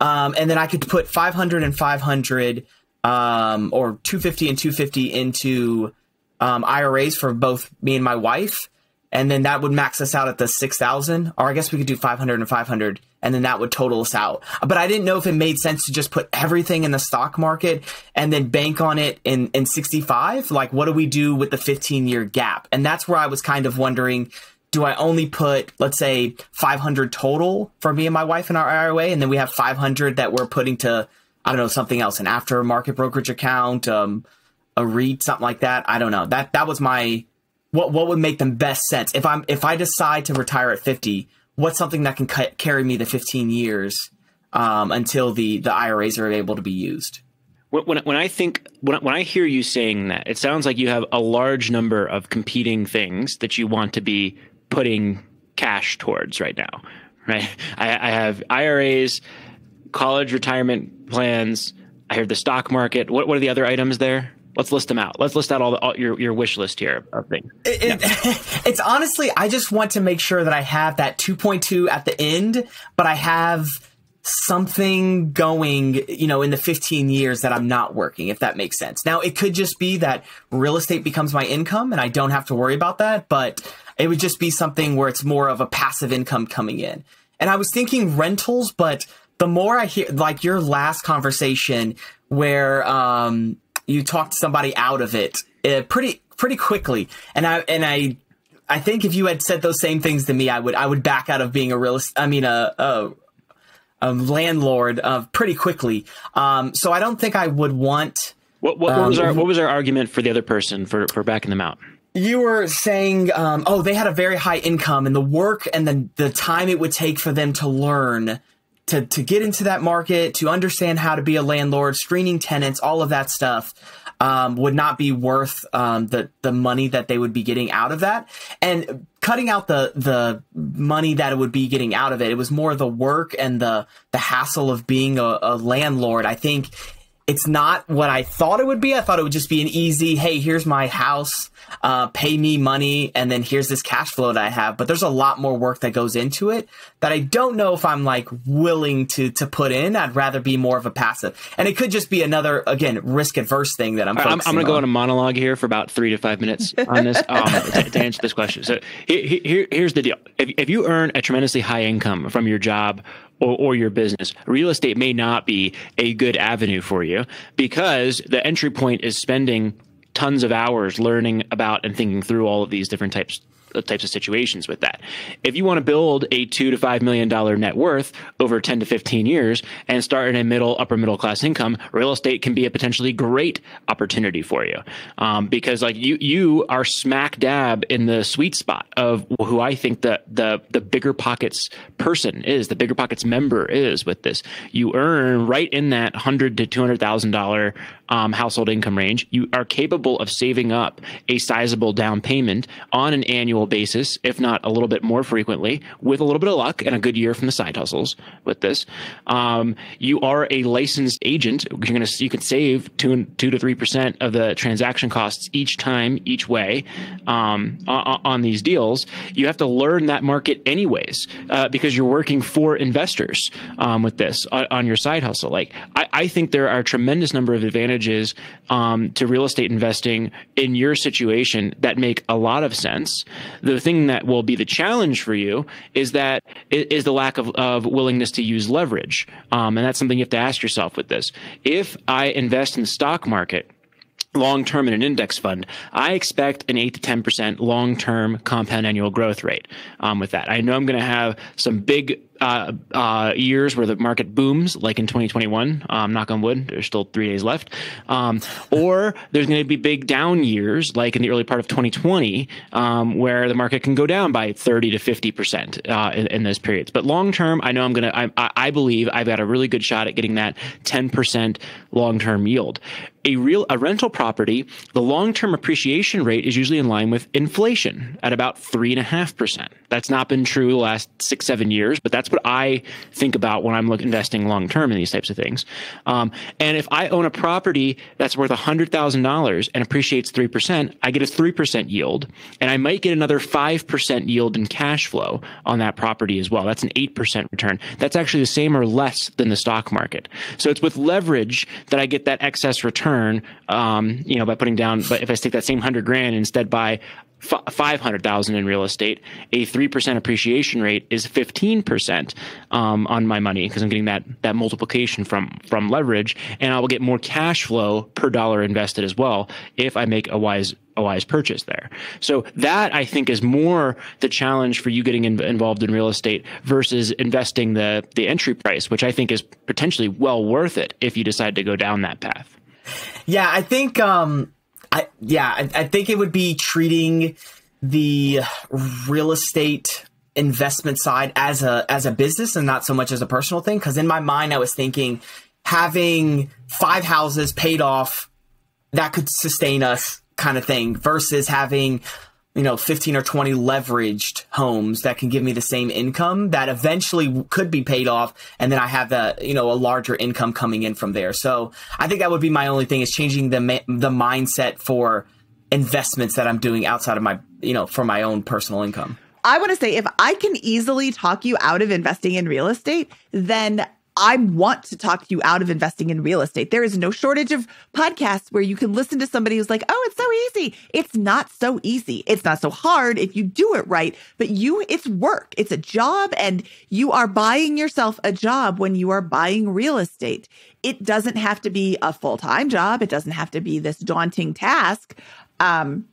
Um, and then I could put 500 and 500, um, or 250 and 250 into, um, IRAs for both me and my wife. and then that would max us out at the 6000 or i guess we could do 500 and 500 and then that would total us out but i didn't know if it made sense to just put everything in the stock market and then bank on it in in 65 like what do we do with the 15 year gap and that's where i was kind of wondering do I only put, let's say, 500 total for me and my wife in our IRA, and then we have 500 that we're putting to, I don't know, something else, an aftermarket brokerage account, um, a REIT, something like that. I don't know. That that was my what what would make the best sense if I'm if I decide to retire at 50. What's something that can carry me the 15 years um, until the the IRAs are able to be used? When, when I think when when I hear you saying that, it sounds like you have a large number of competing things that you want to be putting cash towards right now, right? I, I have IRAs, college retirement plans. I hear the stock market. What what are the other items there? Let's list them out. Let's list out all, the, all your your wish list here of things. It, it, it's honestly, I just want to make sure that I have that 2.2 at the end, but I have something going, you know, in the 15 years that I'm not working, if that makes sense. Now, it could just be that real estate becomes my income and I don't have to worry about that, but it would just be something where it's more of a passive income coming in. And I was thinking rentals, but the more I hear, like your last conversation where um, you talked somebody out of it uh, pretty pretty quickly, and I and I I think if you had said those same things to me, I would I would back out of being a real I mean a, a, a landlord uh, pretty quickly. Um, so I don't think I would want. What, what, what was our what was our argument for the other person for for backing them out? you were saying, um, oh, they had a very high income and the work and the, the time it would take for them to learn to, to get into that market, to understand how to be a landlord, screening tenants, all of that stuff. Um, would not be worth um, the the money that they would be getting out of that, and cutting out the the money that it would be getting out of it. It was more the work and the the hassle of being a, a landlord. I think it's not what I thought it would be. I thought it would just be an easy, hey, here's my house, uh, pay me money, and then here's this cash flow that I have. But there's a lot more work that goes into it that I don't know if I'm like willing to to put in. I'd rather be more of a passive, and it could just be another again risk adverse thing that I'm. I'm, I'm going to go on a monologue here for about three to five minutes on this um, to, to, answer this question. So here, here, here's the deal: if, if you earn a tremendously high income from your job or, or, your business. Real estate may not be a good avenue for you because the entry point is spending tons of hours learning about and thinking through all of these different types types of situations with that. If you want to build a two to five million dollar net worth over 10 to 15 years and start in a middle, upper middle class income, real estate can be a potentially great opportunity for you. Um, because like you, you are smack dab in the sweet spot of who I think the, the, the BiggerPockets person is, the BiggerPockets member is with this. You earn right in that hundred to $200,000 um, household income range. You are capable of saving up a sizable down payment on an annual annual basis, if not a little bit more frequently, with a little bit of luck and a good year from the side hustles with this. Um, you are a licensed agent. You're to you can save two two to three percent of the transaction costs each time, each way um, on, on, these deals. You have to learn that market anyways uh, because you're working for investors um, with this on, on, your side hustle. Like I, I, think there are a tremendous number of advantages um, to real estate investing in your situation that make a lot of sense. The thing that will be the challenge for you is that is the lack of, of willingness to use leverage. Um, and that's something you have to ask yourself with this. If I invest in the stock market, long term in an index fund, I expect an 8 to 10% long term compound annual growth rate um, with that. I know I'm going to have some big uh, uh, years where the market booms, like in 2021. Um, knock on wood, there's still three days left. Um, or there's going to be big down years, like in the early part of 2020, um, where the market can go down by 30 to 50 percent uh, in, in, those periods. But long term, I know I'm going to. I, I believe I've got a really good shot at getting that 10 percent long term yield. A real a rental property, the long term appreciation rate is usually in line with inflation at about three and a half percent. That's not been true the last six seven years, but that's what I think about when I'm look, investing long term in these types of things. Um, and if I own a property that's worth $100,000 and appreciates 3%, I get a 3% yield. And I might get another 5% yield in cash flow on that property as well. That's an 8% return. That's actually the same or less than the stock market. So it's with leverage that I get that excess return, um, you know, by putting down, but if I take that same 100 grand instead buy five hundred thousand in real estate, a three percent appreciation rate is fifteen percent um, on my money because I'm getting that that multiplication from from leverage, and I will get more cash flow per dollar invested as well if I make a wise a wise purchase there. So that I think is more the challenge for you getting in, involved in real estate versus investing the the entry price, which I think is potentially well worth it if you decide to go down that path. Yeah, I think um I yeah, I, I think it would be treating the real estate investment side as a as a business and not so much as a personal thing. Because in my mind I was thinking having five houses paid off that could sustain us kind of thing versus having you know 15 or 20 leveraged homes that can give me the same income that eventually could be paid off and then i have the you know a larger income coming in from there. So i think that would be my only thing is changing the the mindset for investments that i'm doing outside of my you know for my own personal income. I want to say if I can easily talk you out of investing in real estate, then I want to talk to you out of investing in real estate. There is no shortage of podcasts where you can listen to somebody who's like, oh, it's so easy. It's not so easy. It's not so hard if you do it right, but you, it's work. It's a job and you are buying yourself a job when you are buying real estate. It doesn't have to be a full time job. It doesn't have to be this daunting task. Um,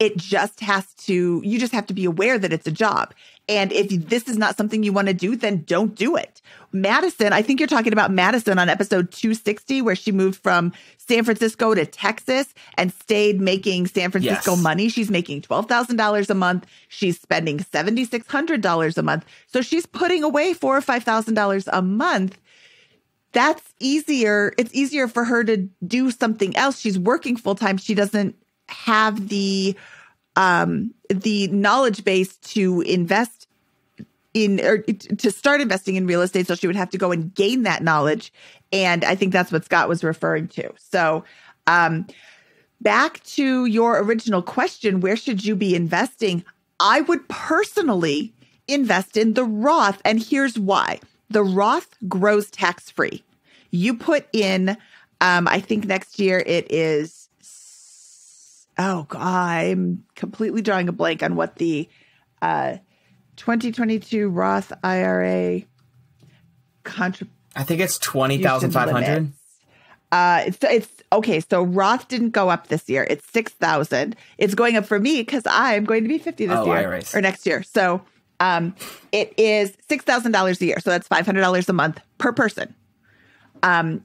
it just has to, you just have to be aware that it's a job. And if this is not something you want to do, then don't do it. Madison, I think you're talking about Madison on episode 260, where she moved from San Francisco to Texas and stayed making San Francisco yes. money. She's making $12,000 a month. She's spending $7,600 a month. So she's putting away four or $5,000 a month. That's easier. It's easier for her to do something else. She's working full time. She doesn't have the um, the knowledge base to invest in or to start investing in real estate. So she would have to go and gain that knowledge. And I think that's what Scott was referring to. So, um, back to your original question where should you be investing? I would personally invest in the Roth. And here's why the Roth grows tax free. You put in, um, I think next year it is oh god, I'm completely drawing a blank on what the uh, 2022 Roth IRA contribution. I think it's twenty thousand five hundred. Uh, it's it's okay. So Roth didn't go up this year. It's six thousand. It's going up for me because I'm going to be fifty this oh, year IRAs. or next year. So um, it is six thousand dollars a year. So that's five hundred dollars a month per person. Um,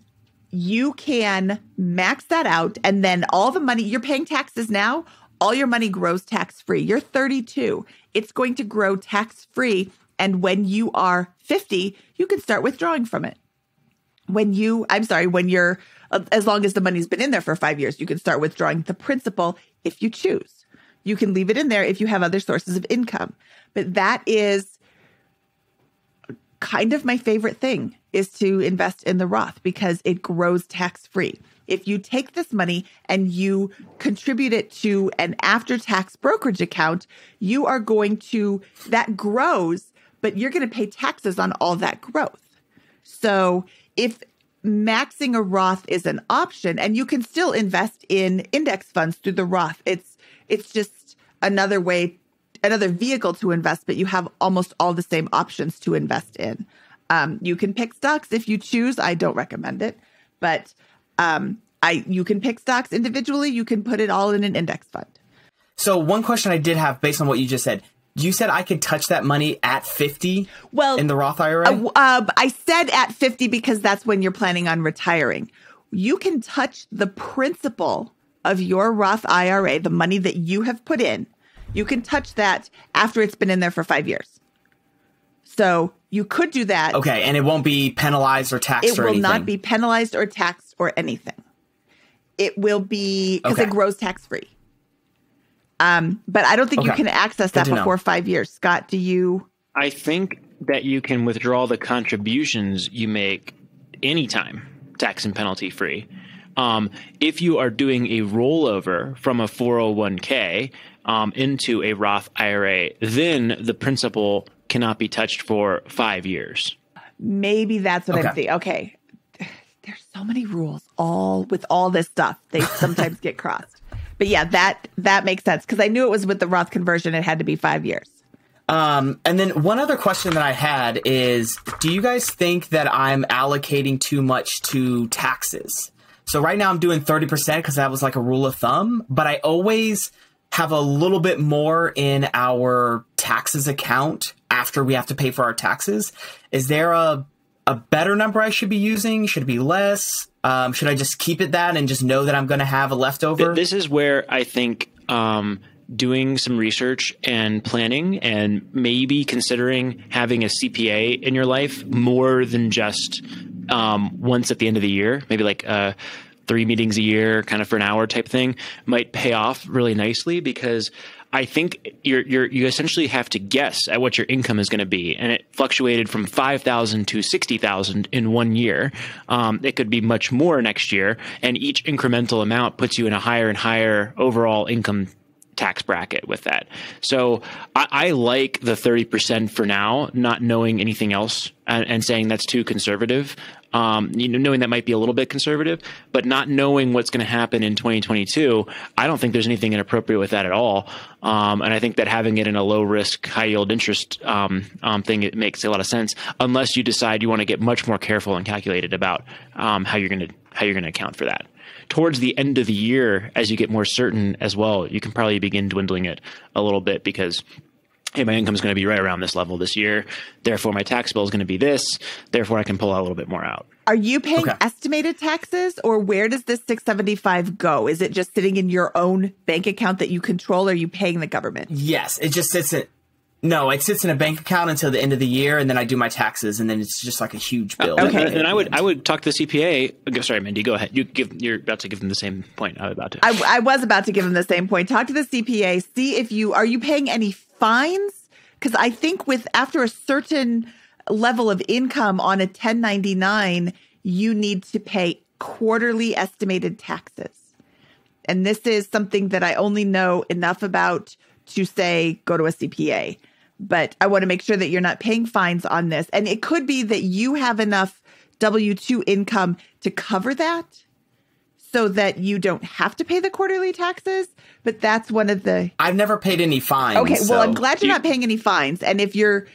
you can max that out and then all the money you're paying taxes now, all your money grows tax free. You're 32. It's going to grow tax free. And when you are 50, you can start withdrawing from it. When you, I'm sorry, when you're, as long as the money's been in there for five years, you can start withdrawing the principal if you choose. You can leave it in there if you have other sources of income. But that is kind of my favorite thing is to invest in the Roth because it grows tax free. If you take this money and you contribute it to an after tax brokerage account, you are going to, that grows, but you're going to pay taxes on all that growth. So if maxing a Roth is an option and you can still invest in index funds through the Roth, it's, it's just another way, another vehicle to invest, but you have almost all the same options to invest in. Um, you can pick stocks if you choose. I don't recommend it, but um, I you can pick stocks individually. You can put it all in an index fund. So one question I did have based on what you just said. You said I could touch that money at 50 well, in the Roth IRA? Uh, uh, I said at 50 because that's when you're planning on retiring. You can touch the principal of your Roth IRA, the money that you have put in. You can touch that after it's been in there for five years. So you could do that. Okay, and it won't be penalized or taxed it or will not be penalized or taxed or anything. It will be because okay. it grows tax free. Um, but I don't think okay. you can access that before know. five years. Scott, do you? I think that you can withdraw the contributions you make anytime, tax and penalty free. Um, if you are doing a rollover from a 401k um, into a Roth IRA, then the principal cannot be touched for five years. Maybe that's what okay. I'm thinking. Okay. There's so many rules all with all this stuff. They sometimes get crossed. But yeah, that that makes sense because I knew it was with the Roth conversion. It had to be five years. Um, and then one other question that I had is, do you guys think that I'm allocating too much to taxes? So right now I'm doing 30% because that was like a rule of thumb, but I always have a little bit more in our taxes account after we have to pay for our taxes. Is there a a better number I should be using? Should it be less? Um, should I just keep it that and just know that I'm going to have a leftover? This is where I think um, doing some research and planning and maybe considering having a CPA in your life more than just um, once at the end of the year, maybe like uh, three meetings a year, kind of for an hour type thing, might pay off really nicely because I think you're, you're, you essentially have to guess at what your income is going to be, and it fluctuated from five thousand to sixty thousand in one year. Um, it could be much more next year, and each incremental amount puts you in a higher and higher overall income tax bracket with that. So I, I like the 30% for now, not knowing anything else and, and saying that's too conservative. Um, you know, knowing that might be a little bit conservative, but not knowing what's going to happen in 2022, I don't think there's anything inappropriate with that at all. Um, and I think that having it in a low risk, high yield interest um, um thing it makes a lot of sense, unless you decide you want to get much more careful and calculated about um, how you're going to how you're going to account for that towards the end of the year, as you get more certain as well, you can probably begin dwindling it a little bit because hey, my income is going to be right around this level this year. Therefore, my tax bill is going to be this. Therefore, I can pull out a little bit more out. Are you paying okay. estimated taxes or where does this 675 go? Is it just sitting in your own bank account that you control or are you paying the government? Yes, it just sits in no, it sits in a bank account until the end of the year, and then I do my taxes, and then it's just like a huge bill. Okay, and, and I would I would talk to the CPA. Sorry, Mindy, go ahead. You give you're about to give them the same point. I was about to. I, I was about to give them the same point. Talk to the CPA. See if you are you paying any fines because I think with after a certain level of income on a 1099, you need to pay quarterly estimated taxes, and this is something that I only know enough about to say go to a CPA but I want to make sure that you're not paying fines on this. And it could be that you have enough W 2 income to cover that so that you don't have to pay the quarterly taxes. But that's one of the. I've never paid any fines. Okay. Well, so. I'm glad you're you... not paying any fines. And if you're.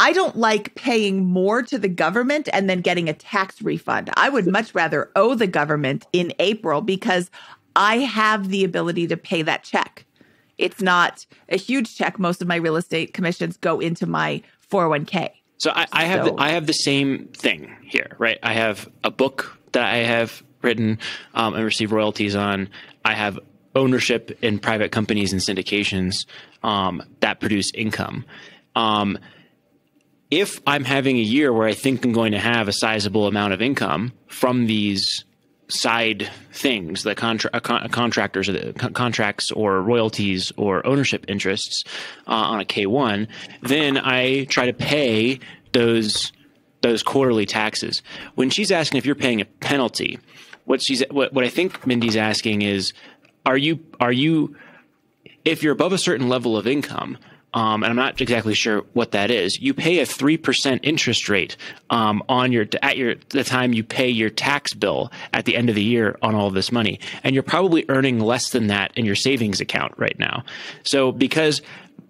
I don't like paying more to the government and then getting a tax refund. I would much rather owe the government in April because I have the ability to pay that check. It's not a huge check. Most of my real estate commissions go into my 401k. So I, I have so. the, I have the same thing here, right? I have a book that I have written um, and receive royalties on. I have ownership in private companies and syndications um, that produce income. Um, if I'm having a year where I think I'm going to have a sizable amount of income from these side things, the contra- uh, con- contractors, or con- contracts, or royalties, or ownership interests uh, on a K one, then I try to pay those those quarterly taxes. When she's asking if you're paying a penalty, what she's what, what I think Mindy's asking is, are you are you if you're above a certain level of income, um, and I'm not exactly sure what that is. You pay a three percent interest rate um, on your at your the time you pay your tax bill at the end of the year on all this money, and you're probably earning less than that in your savings account right now. So because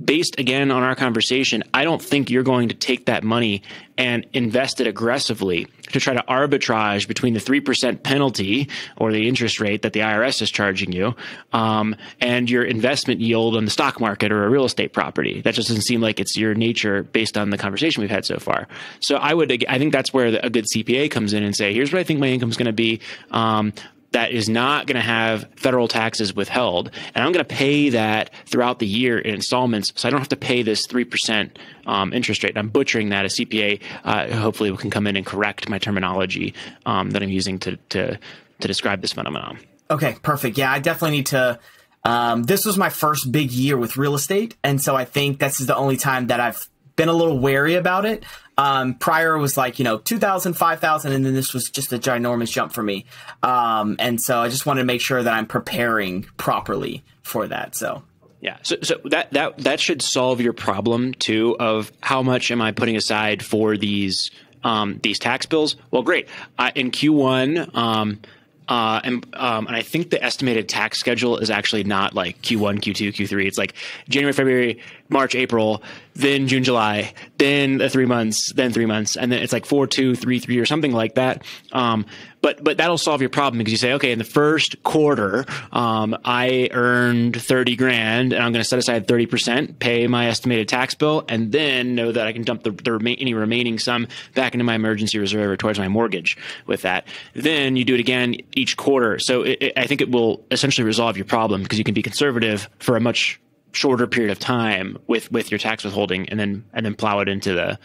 based again on our conversation, I don't think you're going to take that money and invest it aggressively to try to arbitrage between the 3% penalty or the interest rate that the IRS is charging you um, and your investment yield on the stock market or a real estate property. That just doesn't seem like it's your nature based on the conversation we've had so far. So I would, I think that's where a good CPA comes in and say, here's what I think my income is going to be. Um, that is not going to have federal taxes withheld, and I'm going to pay that throughout the year in installments, so I don't have to pay this three percent um, interest rate. I'm butchering that. A CPA uh, hopefully can come in and correct my terminology um, that I'm using to, to to describe this phenomenon. Okay, perfect. Yeah, I definitely need to. Um, this was my first big year with real estate, and so I think this is the only time that I've been a little wary about it. Um, prior was like, you know, 2000, 5000, and then this was just a ginormous jump for me. Um, and so I just wanted to make sure that I'm preparing properly for that. So. Yeah, so, so that that that should solve your problem too of how much am I putting aside for these um, these tax bills? Well, great. in Q1, um, uh, and um, and I think the estimated tax schedule is actually not like Q1, Q2, Q3. It's like January, February, March, April, then June, July, then the three months, then three months, and then it's like four, two, three, three, or something like that. Um, but but that'll solve your problem because you say, okay, in the first quarter, um, I earned thirty grand, and I'm going to set aside thirty percent, pay my estimated tax bill, and then know that I can dump the, the rema- any remaining sum back into my emergency reserve or towards my mortgage with that. Then you do it again each quarter. So it, it, I think it will essentially resolve your problem because you can be conservative for a much shorter period of time with with your tax withholding, and then and then plow it into the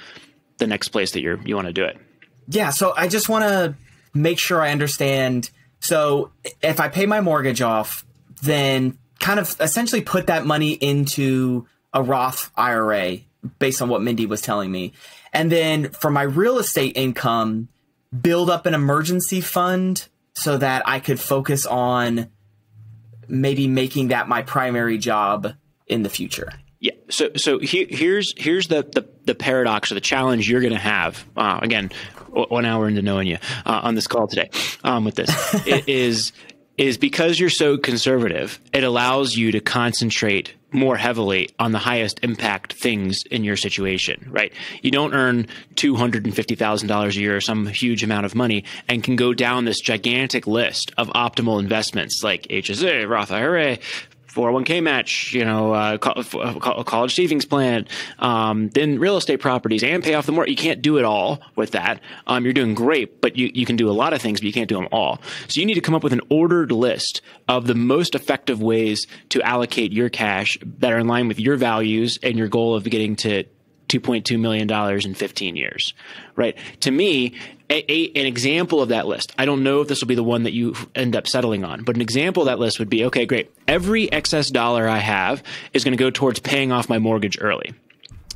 the next place that you're you want to do it. Yeah, so I just want to make sure I understand. So if I pay my mortgage off, then kind of essentially put that money into a Roth IRA based on what Mindy was telling me. And then for my real estate income, build up an emergency fund so that I could focus on maybe making that my primary job in the future. Yeah. So so he, here's here's the, the the paradox or the challenge you're going to have. Uh, again, one hour into knowing you uh, on this call today um, with this it is is because you're so conservative. It allows you to concentrate more heavily on the highest impact things in your situation, right? You don't earn $250,000 a year or some huge amount of money and can go down this gigantic list of optimal investments like HSA, Roth IRA, 401k match, you know, uh, college savings plan, um, then real estate properties and pay off the mortgage. You can't do it all with that. Um, you're doing great, but you, you can do a lot of things, but you can't do them all. So you need to come up with an ordered list of the most effective ways to allocate your cash that are in line with your values and your goal of getting to $2.2 million in 15 years, right? To me, a, a, an example of that list, I don't know if this will be the one that you end up settling on, but an example of that list would be okay, great. Every excess dollar I have is going to go towards paying off my mortgage early.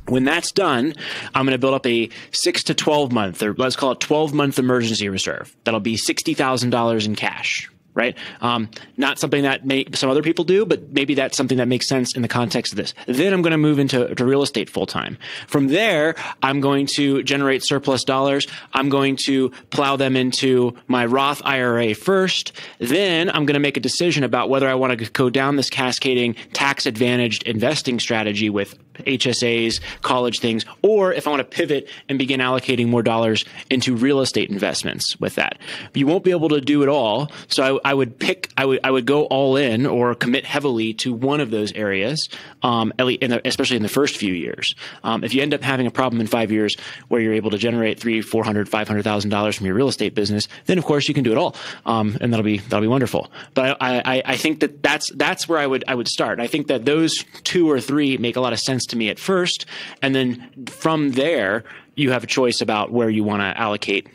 When that's done, I'm going to build up a six to 12 month, or let's call it 12 month emergency reserve. That'll be $60,000 in cash, right? Um, not something that may, some other people do, but maybe that's something that makes sense in the context of this. Then I'm going to move into to real estate full time. From there, I'm going to generate surplus dollars. I'm going to plow them into my Roth IRA first. Then I'm going to make a decision about whether I want to go down this cascading tax advantaged investing strategy with HSAs, college things, or if I want to pivot and begin allocating more dollars into real estate investments with that. You won't be able to do it all. So I, I would pick, I would, I would go all in or commit heavily to one of those areas, um, in the, especially in the first few years. Um, if you end up having a problem in five years where you're able to generate three, four hundred, five hundred thousand dollars from your real estate business, then of course you can do it all, um, and that'll be that'll be wonderful. But I, I, I think that that's that's where I would I would start. I think that those two or three make a lot of sense to me at first, and then from there you have a choice about where you want to allocate,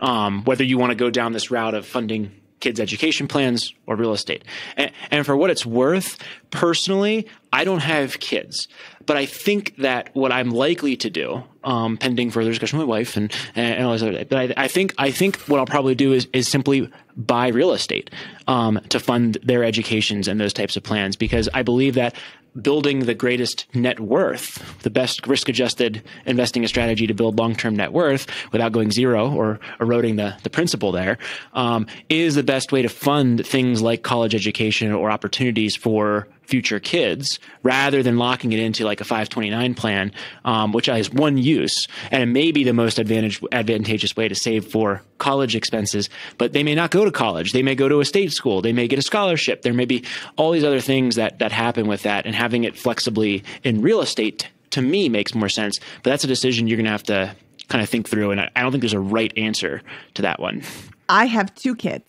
um, whether you want to go down this route of funding kids' education plans or real estate. And, and, for what it's worth, personally, I don't have kids, but I think that what I'm likely to do, um, pending further discussion with my wife and, and all this other, but I, I, think I think what I'll probably do is is simply buy real estate um, to fund their educations and those types of plans because I believe that building the greatest net worth, the best risk adjusted investing strategy to build long term net worth without going zero or eroding the, the principal there, um, is the best way to fund things like college education or opportunities for future kids rather than locking it into like a 529 plan, um, which has one use and it may be the most advantage, advantageous way to save for college expenses, but they may not go to college. They may go to a state school. They may get a scholarship. There may be all these other things that, that happen with that and having it flexibly in real estate to me makes more sense, but that's a decision you're going to have to kind of think through. And I, I don't think there's a right answer to that one. I have two kids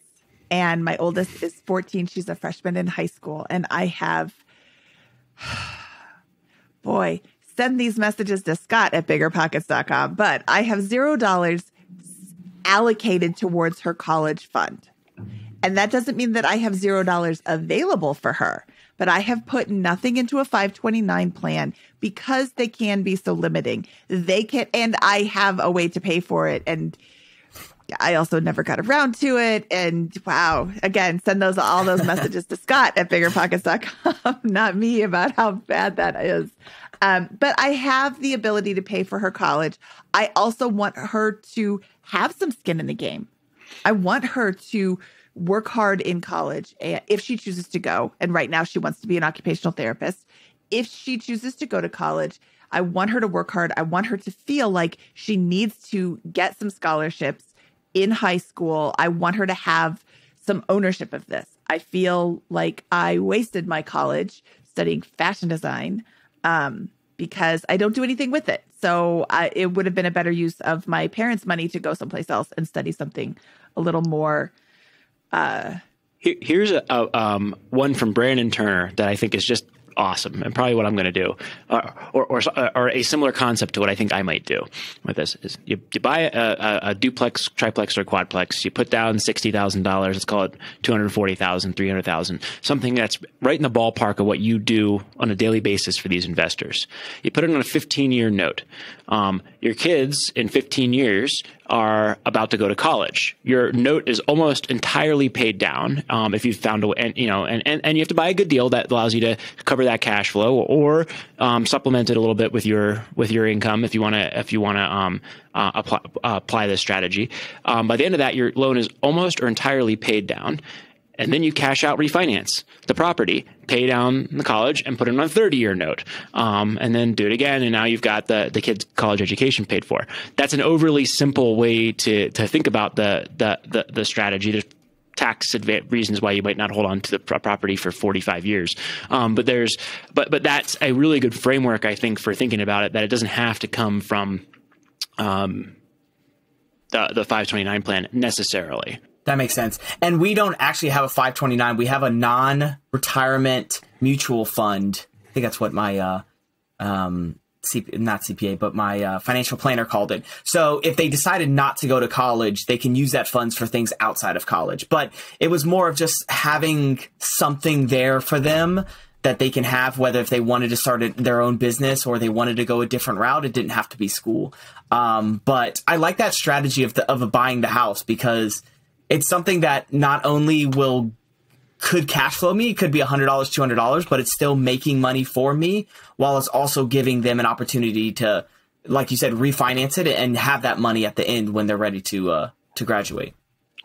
and my oldest is 14. She's a freshman in high school. And I have, boy, send these messages to Scott at biggerpockets.com. But I have zero dollars allocated towards her college fund. And that doesn't mean that I have zero dollars available for her, but I have put nothing into a 529 plan because they can be so limiting. They can, and I have a way to pay for it. And I also never got around to it. And wow, again, send those all those messages to Scott at biggerpockets.com, not me about how bad that is. Um, but I have the ability to pay for her college. I also want her to have some skin in the game. I want her to work hard in college if she chooses to go. And right now she wants to be an occupational therapist. If she chooses to go to college, I want her to work hard. I want her to feel like she needs to get some scholarships in high school. I want her to have some ownership of this. I feel like I wasted my college studying fashion design um, because I don't do anything with it. So I, it would have been a better use of my parents' money to go someplace else and study something a little more. Uh, Here's a, a um, one from Brandon Turner that I think is just awesome and probably what I'm going to do, uh, or, or, or a similar concept to what I think I might do with this is you, you buy a, a, a, duplex, triplex, or quadplex. You put down sixty thousand dollars. Let's call it two hundred forty thousand, three hundred thousand, something that's right in the ballpark of what you do on a daily basis for these investors. You put it on a fifteen year note. Um, your kids in fifteen years are about to go to college. Your note is almost entirely paid down um, if you've found a way, and you know, and, and, and you have to buy a good deal that allows you to cover that cash flow, or um, supplement it a little bit with your with your income if you want to if you want to um, uh, apply, uh, apply this strategy. Um, by the end of that, your loan is almost or entirely paid down, and then you cash out refinance the property pay down the college and put it on a 30 year note. Um, and then do it again and now you've got the, the kid's college education paid for. That's an overly simple way to, to think about the, the, the, the strategy. There's tax reasons why you might not hold on to the property for 45 years. Um, but there's but but that's a really good framework i think for thinking about it that it doesn't have to come from um, the, the 529 plan necessarily that makes sense. And we don't actually have a 529. We have a non-retirement mutual fund. I think that's what my uh, um, C- not CPA, but my uh, financial planner called it. So if they decided not to go to college, they can use that funds for things outside of college. But it was more of just having something there for them that they can have, whether if they wanted to start their own business or they wanted to go a different route, it didn't have to be school. Um, but I like that strategy of the, of buying the house because it's something that not only will could cash flow me, it could be $100, $200, but it's still making money for me while it's also giving them an opportunity to, like you said, refinance it and have that money at the end when they're ready to, uh, to graduate.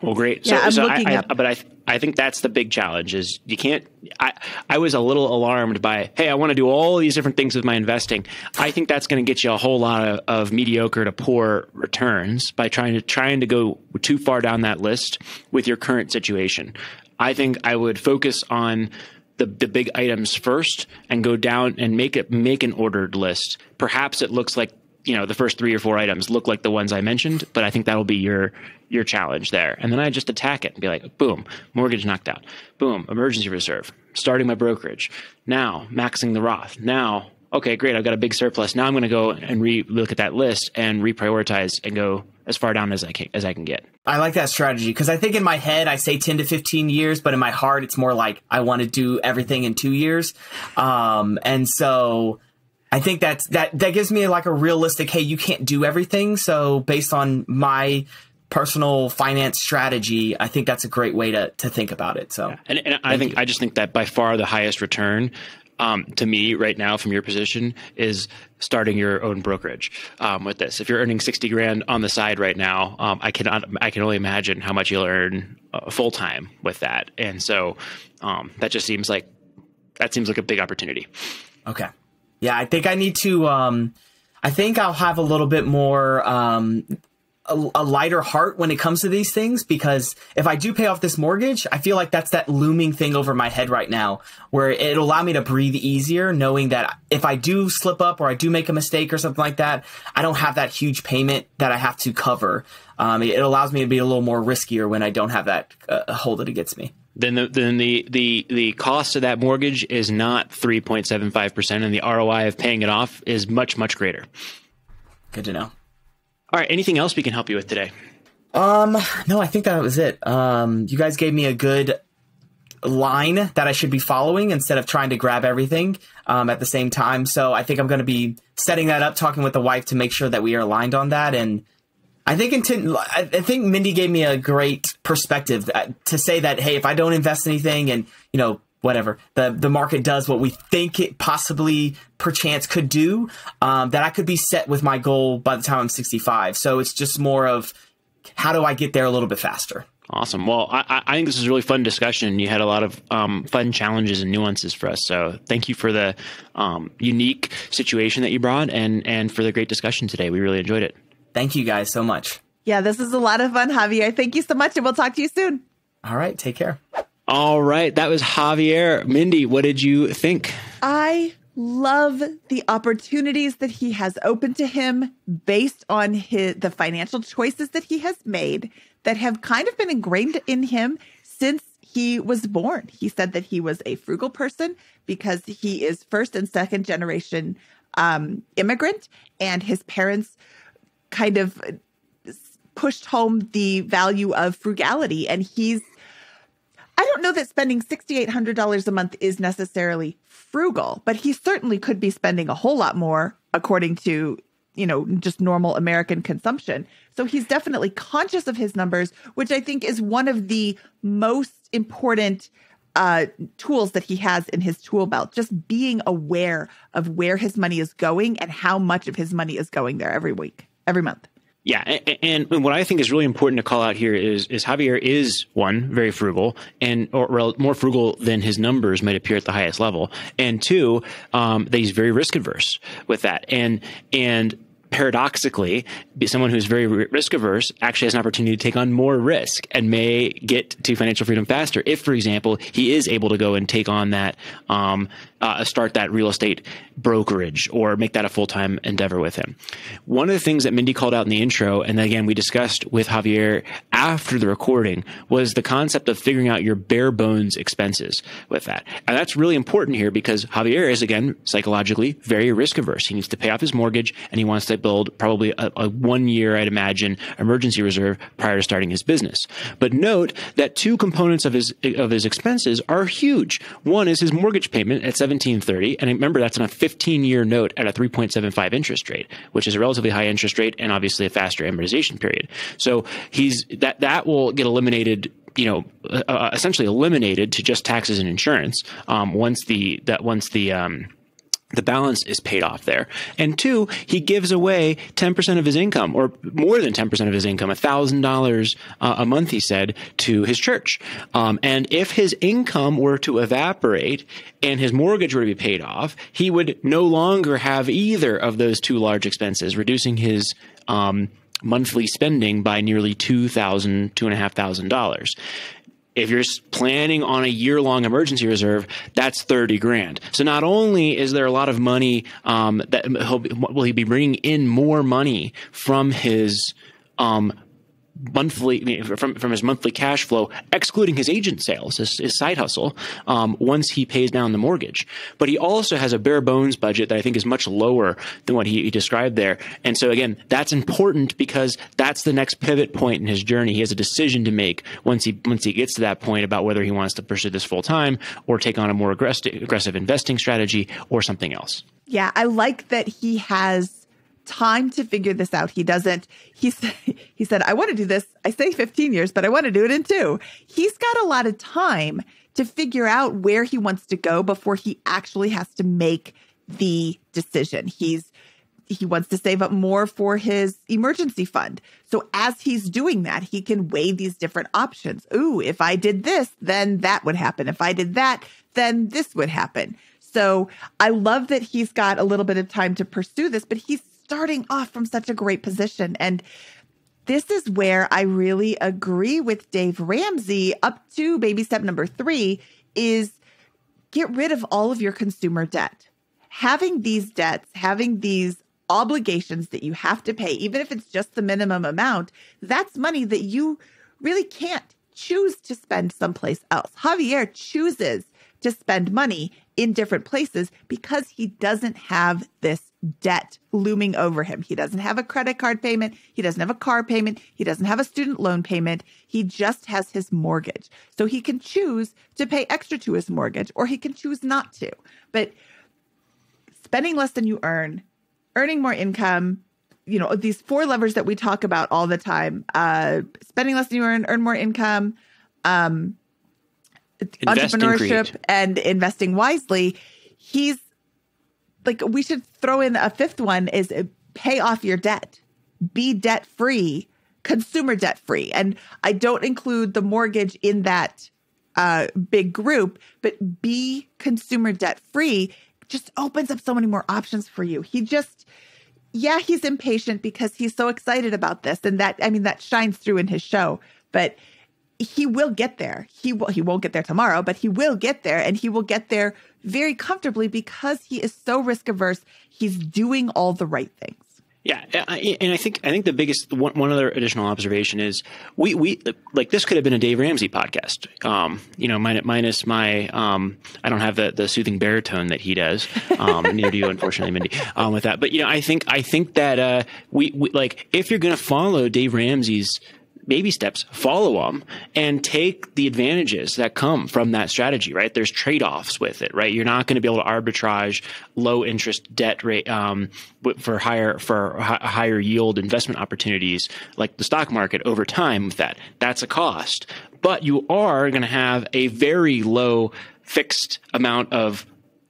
Well, great. So, yeah, I'm so looking I, up. I, but I, I think that's the big challenge is you can't, I, I was a little alarmed by, Hey, I want to do all these different things with my investing. I think that's going to get you a whole lot of, of mediocre to poor returns by trying to, trying to go too far down that list with your current situation. I think I would focus on the, the big items first and go down and make it, make an ordered list. Perhaps it looks like you know the first three or four items look like the ones I mentioned, but I think that'll be your your challenge there. And then I just attack it and be like, boom, mortgage knocked out. Boom, emergency reserve. Starting my brokerage. Now maxing the Roth. Now, okay, great, I've got a big surplus. Now I'm going to go and re look at that list and reprioritize and go as far down as I can as I can get. I like that strategy because I think in my head I say 10 to 15 years, but in my heart it's more like I want to do everything in 2 years. Um, and so I think that's that that gives me like a realistic hey you can't do everything so based on my personal finance strategy I think that's a great way to to think about it so yeah. and, and I think you. I just think that by far the highest return um, to me right now from your position is starting your own brokerage um, with this. If you're earning sixty grand on the side right now, um, I cannot. I can only imagine how much you'll earn uh, full time with that, and so um, that just seems like that seems like a big opportunity. Okay, yeah, I think I need to. Um, I think I'll have a little bit more um, a, a, lighter heart when it comes to these things because if I do pay off this mortgage, I feel like that's that looming thing over my head right now where it'll allow me to breathe easier knowing that if I do slip up or I do make a mistake or something like that, I don't have that huge payment that I have to cover. Um, it, allows me to be a little more riskier when I don't have that uh, hold it against me then the then the the the cost of that mortgage is not 3.75% and the ROI of paying it off is much much greater. Good to know. All right, anything else we can help you with today? Um no, I think that was it. Um you guys gave me a good line that I should be following instead of trying to grab everything um, at the same time. So I think I'm going to be setting that up, talking with the wife to make sure that we are aligned on that and I think intent, I think Mindy gave me a great perspective uh, to say that hey, if I don't invest anything and you know whatever the the market does what we think it possibly perchance could do, um, that I could be set with my goal by the time I'm 65. So it's just more of how do I get there a little bit faster? Awesome. Well, I, I think this a really fun discussion. You had a lot of um, fun challenges and nuances for us. So thank you for the um, unique situation that you brought and, and for the great discussion today. We really enjoyed it. Thank you guys so much. Yeah, this is a lot of fun, Javier. Thank you so much, and we'll talk to you soon. All right. Take care. All right. That was Javier. Mindy, what did you think? I love the opportunities that he has opened to him based on his the financial choices that he has made that have kind of been ingrained in him since he was born. He said that he was a frugal person because he is first and second generation um, immigrant, and his parents kind of pushed home the value of frugality. And he's, I don't know that spending $6,800 a month is necessarily frugal, but he certainly could be spending a whole lot more according to, you know, just normal American consumption. So he's definitely conscious of his numbers, which I think is one of the most important uh, tools that he has in his tool belt. Just being aware of where his money is going and how much of his money is going there every week, every month. Yeah, and, and, what I think is really important to call out here is is Javier is one very frugal and or more frugal than his numbers might appear at the highest level, and two um, that he's very risk averse with that, and and paradoxically, be someone who's very risk averse actually has an opportunity to take on more risk and may get to financial freedom faster. If, for example, he is able to go and take on that, um, uh, start that real estate brokerage or make that a full time endeavor with him. One of the things that Mindy called out in the intro, and again, we discussed with Javier after the recording, was the concept of figuring out your bare bones expenses with that. And that's really important here because Javier is, again, psychologically very risk averse. He needs to pay off his mortgage and he wants to build probably a, a one year, I'd imagine, emergency reserve prior to starting his business. But note that two components of his of his expenses are huge. One is his mortgage payment at 1730, and remember that's on a 15 year note at a 3.75 interest rate, which is a relatively high interest rate and obviously a faster amortization period. So he's that that will get eliminated you know, uh, uh essentially eliminated to just taxes and insurance um, once the that once the um, the balance is paid off there. And two, he gives away 10% of his income or more than 10% of his income, $1,000 uh, a month, he said, to his church. Um, and if his income were to evaporate and his mortgage were to be paid off, he would no longer have either of those two large expenses, reducing his, um, monthly spending by nearly two thousand, two and a half thousand dollars if you're planning on a year long emergency reserve, that's 30 grand. So not only is there a lot of money, um, that will he be bringing in more money from his, um, monthly from from his monthly cash flow, excluding his agent sales, his, his side hustle, um, once he pays down the mortgage. But he also has a bare bones budget that I think is much lower than what he, he, described there. And so again, that's important because that's the next pivot point in his journey. He has a decision to make once he once he gets to that point about whether he wants to pursue this full time or take on a more aggressive aggressive investing strategy or something else. Yeah, I like that he has time to figure this out. He doesn't, he said, he said, I want to do this. I say 15 years, but I want to do it in two. He's got a lot of time to figure out where he wants to go before he actually has to make the decision. He's, he wants to save up more for his emergency fund. So as he's doing that, he can weigh these different options. Ooh, if I did this, then that would happen. If I did that, then this would happen. So I love that he's got a little bit of time to pursue this, but he's starting off from such a great position. And this is where I really agree with Dave Ramsey up to baby step number three is get rid of all of your consumer debt. Having these debts, having these obligations that you have to pay, even if it's just the minimum amount, that's money that you really can't choose to spend someplace else. Javier chooses to spend money in different places because he doesn't have this debt looming over him. He doesn't have a credit card payment. He doesn't have a car payment. He doesn't have a student loan payment. He just has his mortgage. So he can choose to pay extra to his mortgage or he can choose not to. But spending less than you earn, earning more income, you know, these four levers that we talk about all the time, uh, spending less than you earn, earn more income, um, entrepreneurship and investing wisely. He's like we should throw in a fifth one is pay off your debt. Be debt free consumer debt free. And I don't include the mortgage in that uh, big group, but be consumer debt free just opens up so many more options for you. He just, yeah, he's impatient because he's so excited about this. And that, I mean, that shines through in his show, but he will get there. He will, he won't get there tomorrow, but he will get there and he will get there very comfortably because he is so risk averse. He's doing all the right things. Yeah, and I think I think the biggest one, one other additional observation is we we like this could have been a Dave Ramsey podcast. Um, you know, minus my um, I don't have the the soothing baritone that he does. Um, neither do you, unfortunately, Mindy. Um, with that, but you know, I think I think that uh, we, we like if you're going to follow Dave Ramsey's baby steps, follow them and take the advantages that come from that strategy, right? There's trade offs with it, right? You're not going to be able to arbitrage low interest debt rate, um, for higher, for higher yield investment opportunities like the stock market over time with that. That's a cost, but you are going to have a very low fixed amount of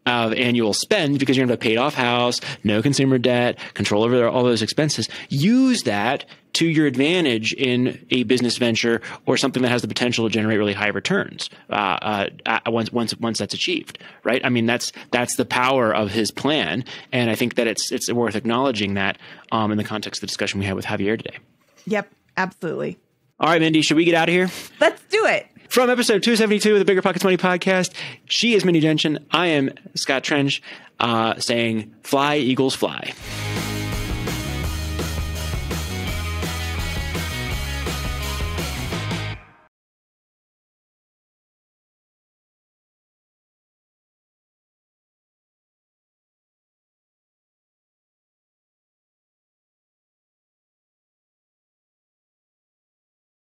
of annual spend because you're going to have a paid off house, no consumer debt, control over all those expenses. Use that to your advantage in a business venture or something that has the potential to generate really high returns uh, uh, once once once that's achieved. Right? I mean, that's that's the power of his plan, and I think that it's it's worth acknowledging that um, in the context of the discussion we had with Javier today. Yep, absolutely. All right, Mindy, should we get out of here? Let's do it. From episode 272 of the BiggerPockets Money podcast, she is Mindy Jensen. I am Scott Trench, uh, saying, Fly, Eagles, fly.